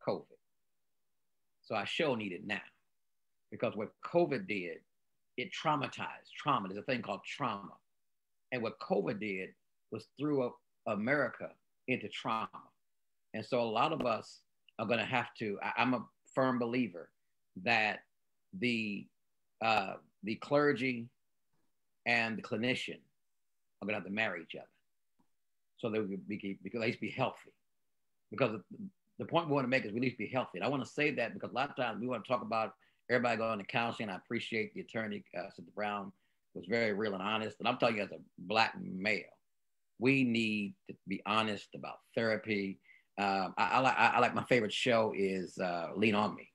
COVID, so I sure need it now because what COVID did, it traumatized. Trauma. There's a thing called trauma, and what COVID did was threw America into trauma. And so a lot of us are going to have to. I, I'm a firm believer that the uh, the clergy and the clinician are going to have to marry each other so they would be, because at least be healthy. Because the point we want to make is we need to be healthy. And I want to say that because a lot of times we want to talk about everybody going to counseling. I appreciate the attorney, uh, Cynthia Brown, was very real and honest. And I'm telling you, as a black male, we need to be honest about therapy. Um, I, I, I, like my favorite show is uh, Lean on Me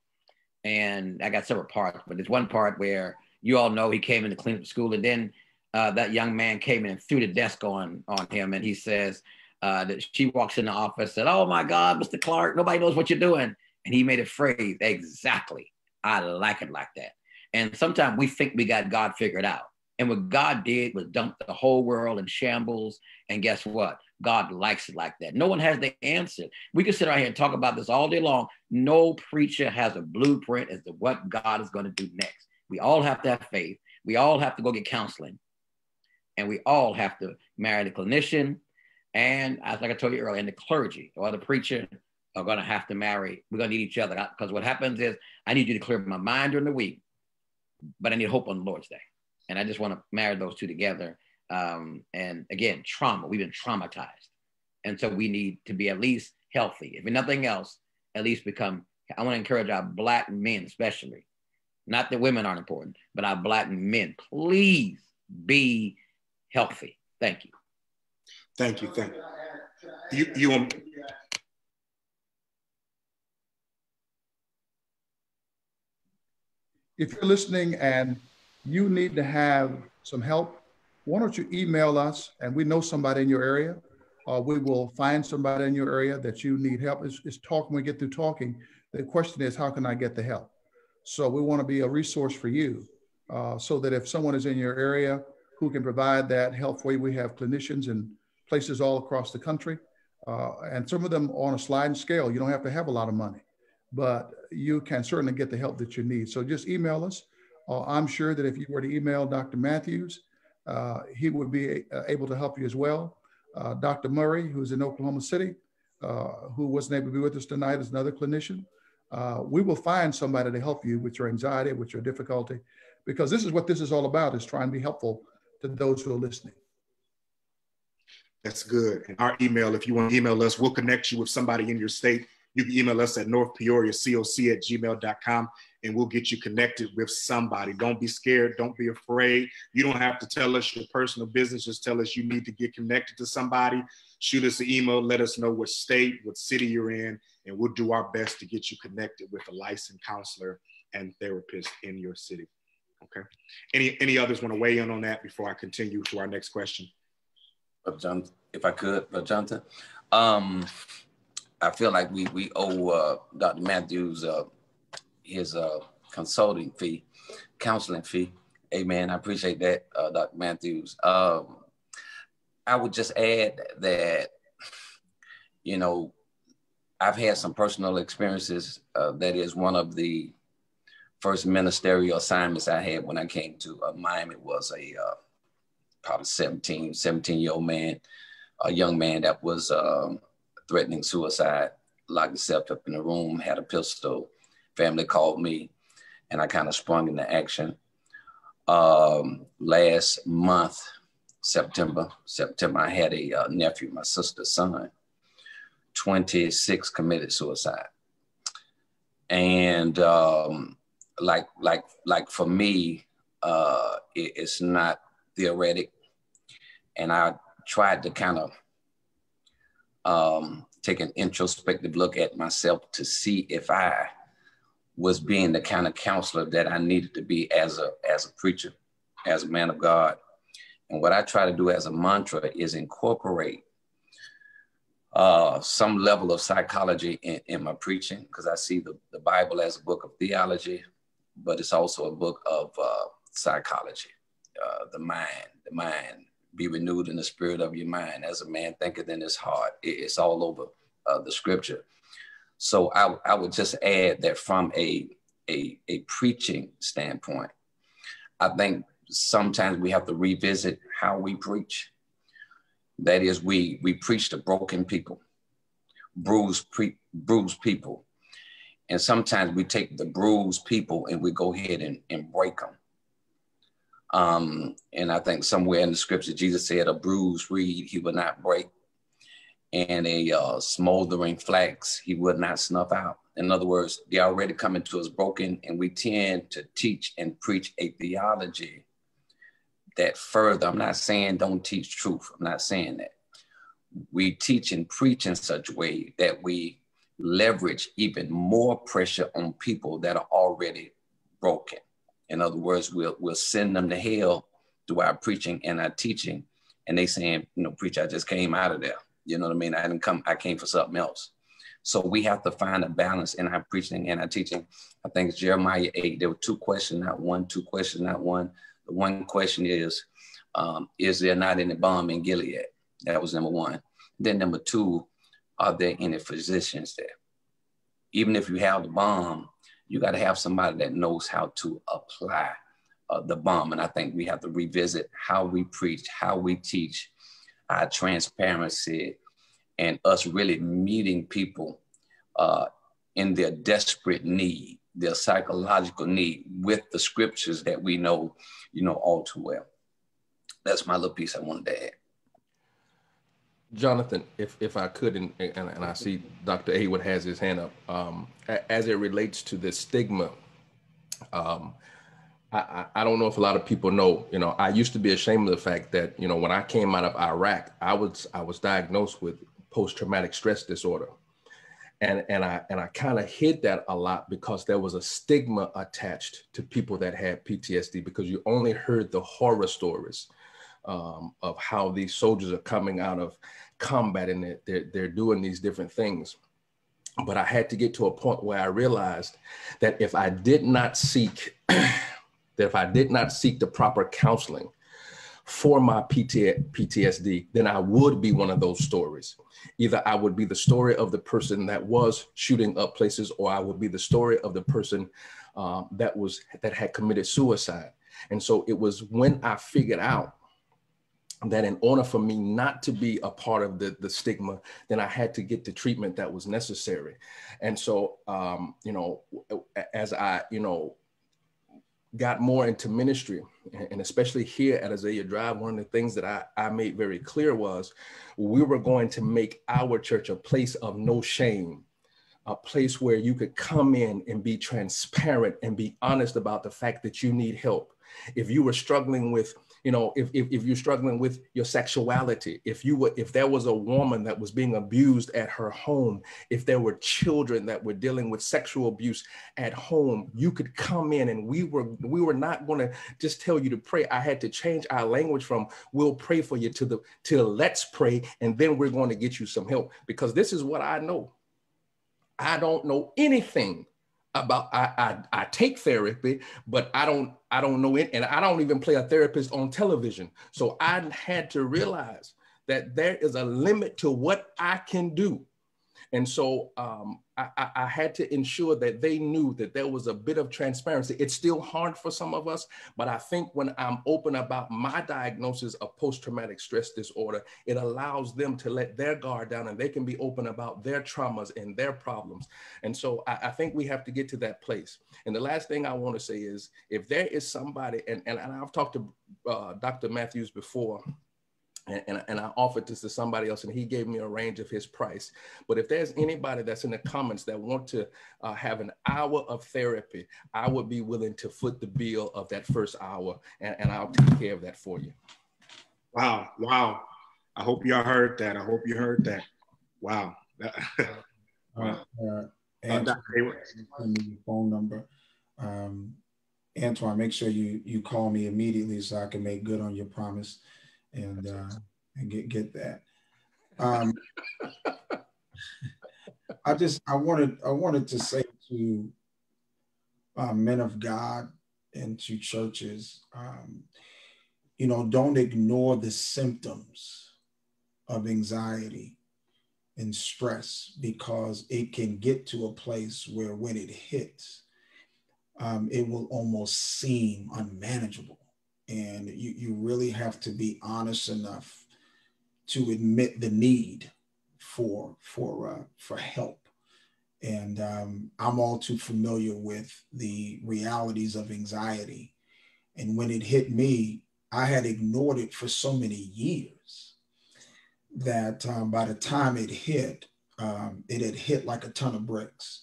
and I got several parts, but there's one part where you all know he came in to clean up school, and then uh, that young man came in and threw the desk on on him, and he says uh, that she walks in the office, said, "Oh my God, Mr. Clark, nobody knows what you're doing," and he made a phrase exactly. I like it like that. And sometimes we think we got God figured out. And what God did was dump the whole world in shambles. And guess what? God likes it like that. No one has the answer. We can sit right here and talk about this all day long. No preacher has a blueprint as to what God is going to do next. We all have to have faith. We all have to go get counseling. And we all have to marry the clinician. And as like I told you earlier, and the clergy or the preacher are going to have to marry. We're going to need each other. Because what happens is I need you to clear my mind during the week, but I need hope on the Lord's day. And I just want to marry those two together um, and again, trauma. We've been traumatized. And so we need to be at least healthy. If nothing else, at least become, I want to encourage our Black men, especially, not that women aren't important, but our Black men, please be healthy. Thank you. Thank you. Thank you. You, you um, if you're listening and you need to have some help why don't you email us and we know somebody in your area we will find somebody in your area that you need help. It's, it's talk when we get through talking. The question is, how can I get the help? So we want to be a resource for you uh, so that if someone is in your area who can provide that help for you, we have clinicians in places all across the country. Uh, and some of them on a sliding scale. You don't have to have a lot of money, but you can certainly get the help that you need. So just email us. Uh, I'm sure that if you were to email Dr. Matthews, he would be uh, able to help you as well. Uh, Dr. Murray, who's in Oklahoma City, who wasn't able to be with us tonight, is another clinician. we will find somebody to help you with your anxiety, with your difficulty, because this is what this is all about: is trying to be helpful to those who are listening. That's good. And our email, if you want to email us, we'll connect you with somebody in your state. You can email us at northpeoriacoc at gmail.com and we'll get you connected with somebody. Don't be scared. Don't be afraid. You don't have to tell us your personal business. Just tell us you need to get connected to somebody. Shoot us an email. Let us know what state, what city you're in, and we'll do our best to get you connected with a licensed counselor and therapist in your city. Okay. Any any others want to weigh in on that before I continue to our next question? John, if I could, but Jonathan, um, I feel like we we owe uh, Dr. Matthews uh, his uh, consulting fee, counseling fee. Amen. I appreciate that, uh, Dr. Matthews. Um, I would just add that, you know, I've had some personal experiences. Uh, that is one of the first ministerial assignments I had when I came to uh, Miami was a probably 17, 17 year old man, a young man that was um, threatening suicide, locked himself up in a room, had a pistol. Family called me, and I kind of sprung into action. Um, last month, September, September, I had a uh, nephew, my sister's son, 26 committed suicide. And um, like, like, like for me, uh, it, it's not theoretic. And I tried to kind of um, take an introspective look at myself to see if I was being the kind of counselor that I needed to be as a as a preacher, as a man of God. And what I try to do as a mantra is incorporate uh, some level of psychology in, in my preaching, because I see the, the Bible as a book of theology, but it's also a book of uh, psychology, uh, the mind, the mind, be renewed in the spirit of your mind as a man thinketh in his heart. It's all over uh, the scripture. So I, I would just add that from a, a, a preaching standpoint, I think sometimes we have to revisit how we preach. That is, we, we preach to broken people, bruised, pre, bruised people. And sometimes we take the bruised people and we go ahead and, and break them. Um, and I think somewhere in the scripture, Jesus said, a bruised reed he would not break, and a uh, smoldering flax he would not snuff out. In other words, they already coming to us broken, and we tend to teach and preach a theology that further, I'm not saying don't teach truth, I'm not saying that. We teach and preach in such a way that we leverage even more pressure on people that are already broken. In other words, we'll we'll send them to hell through our preaching and our teaching. And they saying, you know, preacher, I just came out of there. You know what I mean? I didn't come, I came for something else. So we have to find a balance in our preaching and our teaching. I think it's Jeremiah 8. There were two questions, not one, two questions, not one. The one question is, um, is there not any balm in Gilead? That was number one. Then number two, are there any physicians there? Even if you have the balm, you got to have somebody that knows how to apply uh, the balm. And I think we have to revisit how we preach, how we teach, our transparency, and us really meeting people uh, in their desperate need, their psychological need with the scriptures that we know, you know, all too well. That's my little piece I wanted to add. Jonathan, if, if I could, and, and, and I see Dr. Heyward has his hand up, um, as it relates to the stigma, um, I, I don't know if a lot of people know, you know, I used to be ashamed of the fact that, you know, when I came out of Iraq, I was I was diagnosed with post-traumatic stress disorder. And, and I and I kind of hid that a lot because there was a stigma attached to people that had PTSD because you only heard the horror stories um, of how these soldiers are coming out of combat and they're, they're doing these different things. But I had to get to a point where I realized that if I did not seek, that if I did not seek the proper counseling for my PTSD, then I would be one of those stories. Either I would be the story of the person that was shooting up places, or I would be the story of the person um, that was that had committed suicide. And so it was when I figured out that in order for me not to be a part of the, the stigma, then I had to get the treatment that was necessary. And so, um, you know, as I, you know, got more into ministry, and especially here at Azalea Drive, one of the things that I, I made very clear was we were going to make our church a place of no shame, a place where you could come in and be transparent and be honest about the fact that you need help. If you were struggling with you know if, if, if, you're struggling with your sexuality if you were if there was a woman that was being abused at her home if there were children that were dealing with sexual abuse at home you could come in and we were we were not going to just tell you to pray. I had to change our language from we'll pray for you to the to let's pray and then we're going to get you some help. Because this is what i know. I don't know anything about I, I, I take therapy, but I don't I don't know it, and I don't even play a therapist on television. So I had to realize that there is a limit to what I can do. And so um, I, I, had to ensure that they knew that there was a bit of transparency. It's still hard for some of us, but I think when I'm open about my diagnosis of post traumatic stress disorder, it allows them to let their guard down and they can be open about their traumas and their problems. And so I, I think we have to get to that place. And the last thing I want to say is if there is somebody, and, and, and I've talked to uh, Dr. Matthews before and, and, and, I offered this to somebody else and he gave me a range of his price. But if there's anybody that's in the comments that want to uh, have an hour of therapy, I would be willing to foot the bill of that first hour and, and I'll take care of that for you. Wow. Wow. I hope y'all heard that. I hope you heard that. Wow. wow. Uh, uh, Antoine, phone number. Um, Antoine, make sure you, you call me immediately so I can make good on your promise and uh, and get get that. Um, I just I wanted I wanted to say to uh, men of God and to churches, um, you know, don't ignore the symptoms of anxiety and stress because it can get to a place where when it hits, um, it will almost seem unmanageable and you, you really have to be honest enough to admit the need for for uh, for help. And um, i'm all too familiar with the realities of anxiety. And when it hit me i had ignored it for so many years that um, by the time it hit um, it had hit like a ton of bricks.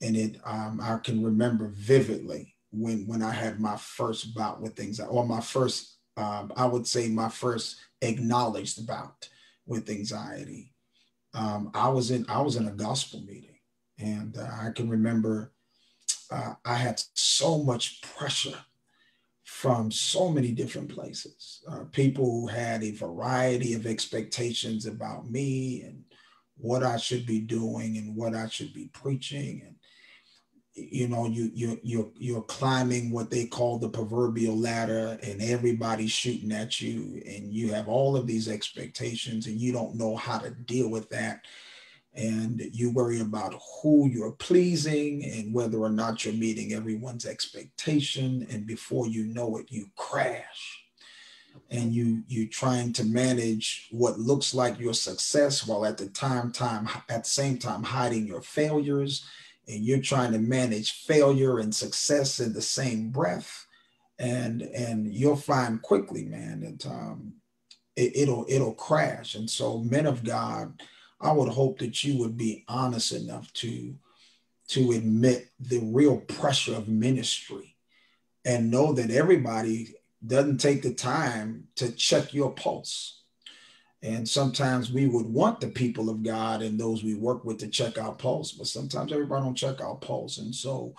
And it um, i can remember vividly when when I had my first bout with things, or my first, um, I would say my first acknowledged bout with anxiety. Um, I was in I was in a gospel meeting, and uh, I can remember uh, I had so much pressure from so many different places. Uh, people who had a variety of expectations about me and what I should be doing and what I should be preaching and you know you you you're you're climbing what they call the proverbial ladder and everybody's shooting at you and you have all of these expectations and you don't know how to deal with that. And you worry about who you're pleasing and whether or not you're meeting everyone's expectation. And before you know it you crash. And you you trying to manage what looks like your success while at the time time at the same time hiding your failures and you're trying to manage failure and success in the same breath and and you'll find quickly man that um, it, will it'll crash. And so men of god i would hope that you would be honest enough to to admit the real pressure of ministry and know that everybody doesn't take the time to check your pulse and sometimes we would want the people of God and those we work with to check our pulse, but sometimes everybody don't check our pulse. And so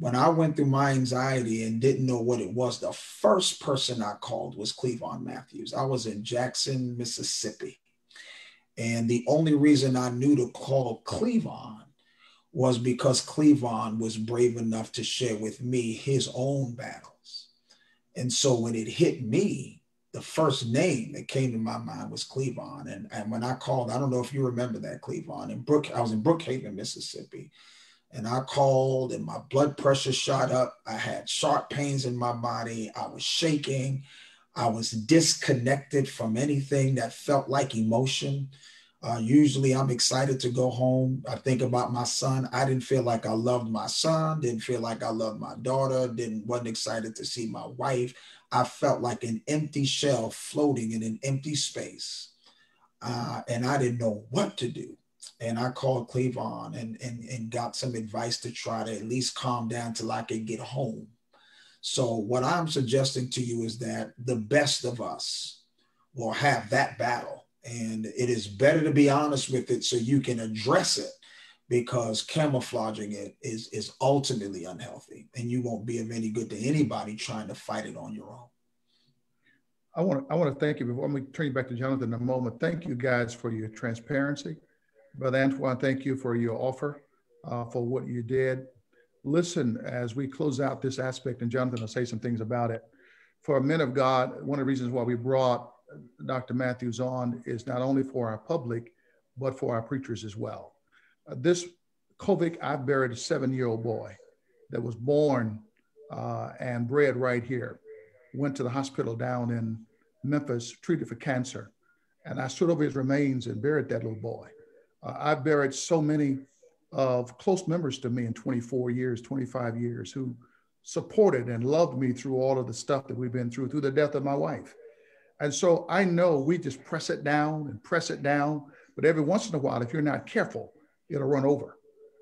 when I went through my anxiety and didn't know what it was, the first person I called was Cleavon Matthews. I was in Jackson, Mississippi. And the only reason I knew to call Cleavon was because Cleavon was brave enough to share with me his own battles. And so when it hit me, the first name that came to my mind was Cleavon. And, and when I called, I don't know if you remember that Cleavon in Brook, I was in Brookhaven, Mississippi. And I called and my blood pressure shot up. I had sharp pains in my body. I was shaking. I was disconnected from anything that felt like emotion. Uh, usually I'm excited to go home. I think about my son. I didn't feel like I loved my son, didn't feel like I loved my daughter, didn't wasn't excited to see my wife. I felt like an empty shell floating in an empty space. Uh, and I didn't know what to do. And I called Cleavon and, and, and got some advice to try to at least calm down till I could get home. So, what I'm suggesting to you is that the best of us will have that battle and it is better to be honest with it so you can address it because camouflaging it is, is ultimately unhealthy and you won't be of any good to anybody trying to fight it on your own. I want to, I want to thank you before I'm going to turn you back to Jonathan in a moment. Thank you guys for your transparency. Brother Antoine, thank you for your offer, uh, for what you did. Listen, as we close out this aspect, and Jonathan will say some things about it. For men of God, one of the reasons why we brought Dr. Matthews on is not only for our public, but for our preachers as well. Uh, this COVID, I buried a seven year old boy that was born uh, and bred right here. Went to the hospital down in Memphis, treated for cancer. And I stood over his remains and buried that little boy. Uh, I've buried so many of close members to me in 24 years, 25 years, who supported and loved me through all of the stuff that we've been through, through the death of my wife. And so I know we just press it down and press it down, but every once in a while, if you're not careful, it'll run over.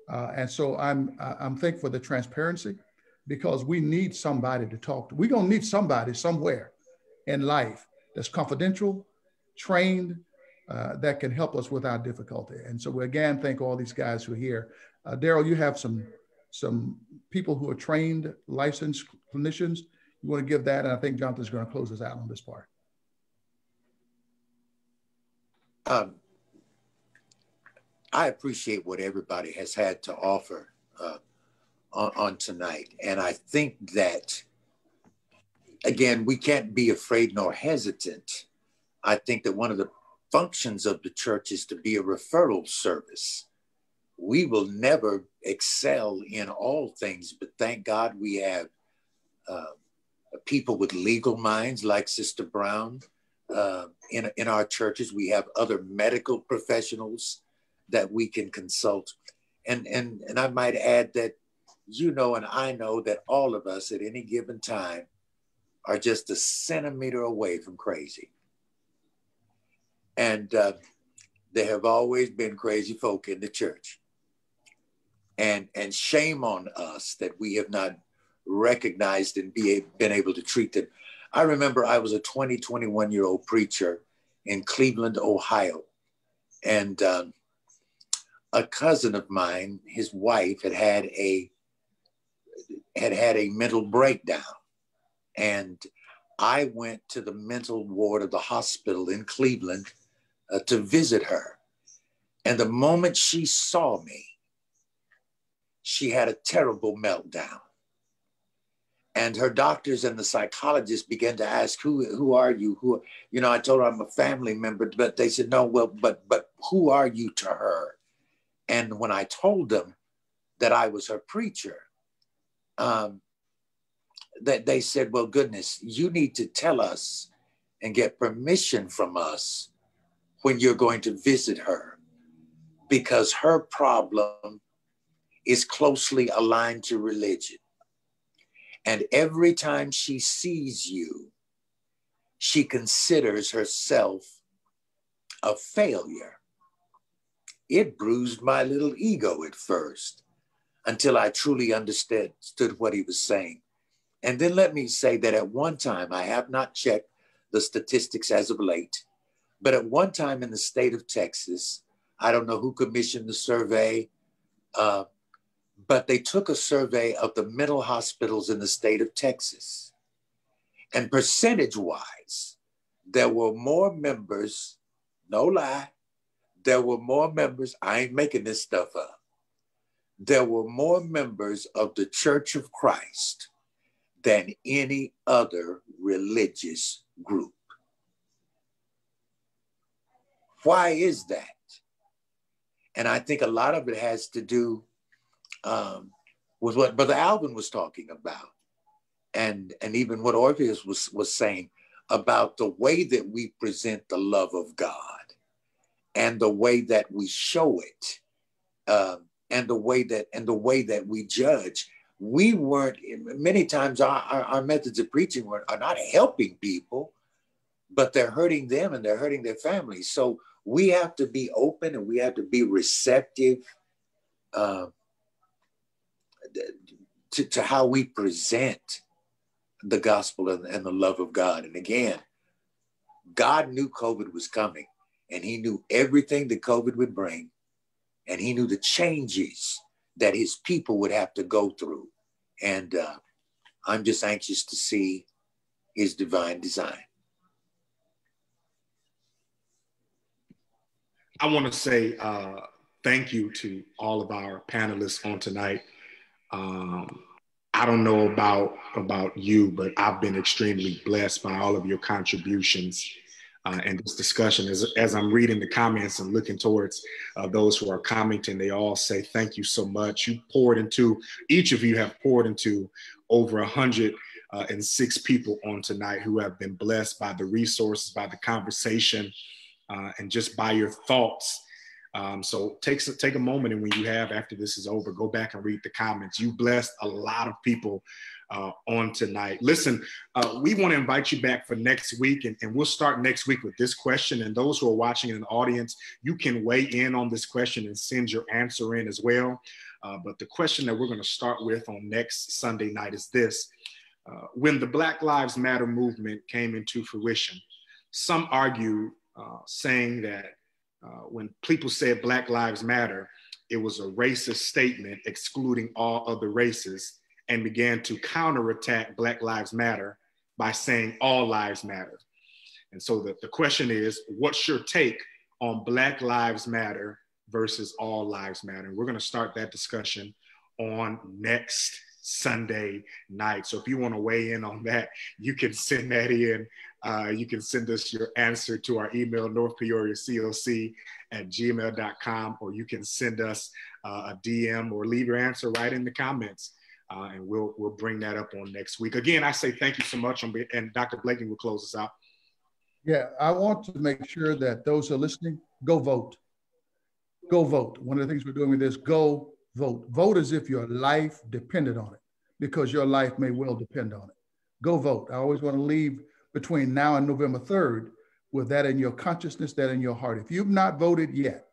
Uh, and so I'm I'm thankful for the transparency because we need somebody to talk to. We're gonna need somebody somewhere in life that's confidential, trained, uh, that can help us with our difficulty. And so we again thank all these guys who are here. Uh, Daryl, you have some some people who are trained, licensed clinicians. You want to give that, and I think Jonathan's going to close us out on this part. Um, I appreciate what everybody has had to offer uh, on, on tonight. And I think that, again, we can't be afraid nor hesitant. I think that one of the functions of the church is to be a referral service. We will never excel in all things, but thank God we have uh, people with legal minds like Sister Brown, uh, in, in our churches. We have other medical professionals that we can consult. And, and, and I might add that you know and I know that all of us at any given time are just a centimeter away from crazy. And uh, there have always been crazy folk in the church. And, and shame on us that we have not recognized and be, been able to treat them I remember I was a 20, 21 year old preacher in Cleveland, Ohio. And um, a cousin of mine, his wife, had had a had had a mental breakdown, and I went to the mental ward of the hospital in Cleveland uh, to visit her. And the moment she saw me, she had a terrible meltdown. And her doctors and the psychologists began to ask who who are you? Who you know i told her i'm a family member but they said no well but but who are you to her and when i told them that i was her preacher um, that they said well goodness you need to tell us and get permission from us when you're going to visit her because her problem is closely aligned to religion and every time she sees you, she considers herself a failure. It bruised my little ego at first until I truly understood what he was saying. And then let me say that at one time, I have not checked the statistics as of late, but at one time in the state of Texas, I don't know who commissioned the survey, uh, but they took a survey of the mental hospitals in the state of Texas. And percentage wise, there were more members, no lie, there were more members, I ain't making this stuff up. There were more members of the Church of Christ than any other religious group. Why is that? And I think a lot of it has to do um, was what Brother Alvin was talking about, and and even what Orpheus was was saying about the way that we present the love of God, and the way that we show it, uh, and the way that and the way that we judge. We weren't many times our, our, our methods of preaching were, are not helping people, but they're hurting them and they're hurting their families. So we have to be open and we have to be receptive uh, to, to how we present the gospel and, and the love of God. And again, God knew COVID was coming and he knew everything that COVID would bring. And he knew the changes that his people would have to go through. And uh, I'm just anxious to see his divine design. I want to say uh, thank you to all of our panelists on tonight. Um, I don't know about about you, but I've been extremely blessed by all of your contributions uh, and this discussion. As, as I'm reading the comments and looking towards uh, those who are commenting, they all say thank you so much. You poured into each of you have poured into over a hundred uh, and six people on tonight who have been blessed by the resources, by the conversation, uh, and just by your thoughts. Um, so take, take a moment and when you have after this is over, go back and read the comments. You blessed a lot of people uh, on tonight. Listen, uh, we want to invite you back for next week, and, and, we'll start next week with this question. And those who are watching in the audience, you can weigh in on this question and send your answer in as well. Uh, but the question that we're going to start with on next Sunday night is this uh, When the Black Lives Matter movement came into fruition, some argue uh, saying that uh, when people said Black Lives Matter, it was a racist statement excluding all other races and began to counterattack Black Lives Matter by saying all lives matter. And so the, the question is, what's your take on Black Lives Matter versus all lives matter? And we're going to start that discussion on next Sunday night. So if you want to weigh in on that, you can send that in uh, you can send us your answer to our email, North Peoria at gmail.com, or you can send us uh, a DM or leave your answer right in the comments. Uh, and we'll we'll bring that up on next week. Again, I say thank you so much, and Dr. Blakney will close us out. Yeah, I want to make sure that those who are listening go vote. Go vote. One of the things we're doing with this, go vote. Vote as if your life depended on it, because your life may well depend on it. Go vote. I always want to leave between now and November 3rd with that in your consciousness, that in your heart. If you've not voted yet,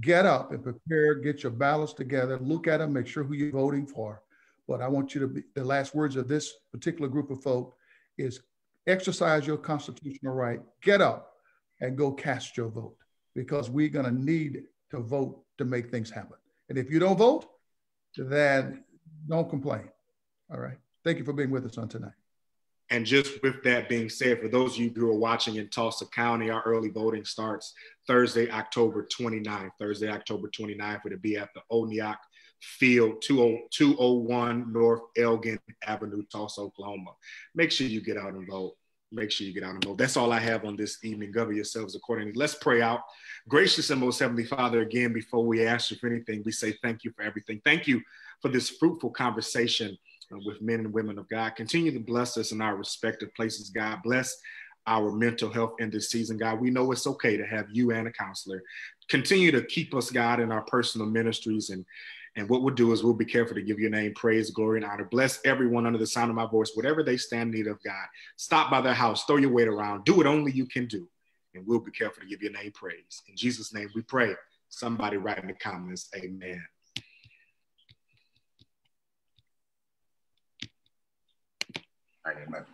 get up and prepare, get your ballots together, look at them, make sure who you're voting for. But I want you to be, the last words of this particular group of folk is exercise your constitutional right, get up and go cast your vote because we're going to need to vote to make things happen. And if you don't vote, then don't complain. All right. Thank you for being with us on tonight. And just with that being said, for those of you who are watching in Tulsa County, our early voting starts Thursday, October 29th. Thursday, October 29th, it'll be at the Oneok Field, 201 North Elgin Avenue, Tulsa, Oklahoma. Make sure you get out and vote. Make sure you get out and vote. That's all I have on this evening. Govern yourselves accordingly. Let's pray out. Gracious and most heavenly Father, again, before we ask you for anything, we say thank you for everything. Thank you for this fruitful conversation uh, with men and women of God. Continue to bless us in our respective places, God. Bless our mental health in this season, God. We know it's okay to have you and a counselor. Continue to keep us, God, in our personal ministries. And, and what we'll do is we'll be careful to give your name praise, glory, and honor. Bless everyone under the sound of my voice, whatever they stand in need of, God. Stop by their house, throw your weight around, do what only you can do. And we'll be careful to give your name praise. In Jesus' name we pray. Somebody write in the comments, Amen. Amen.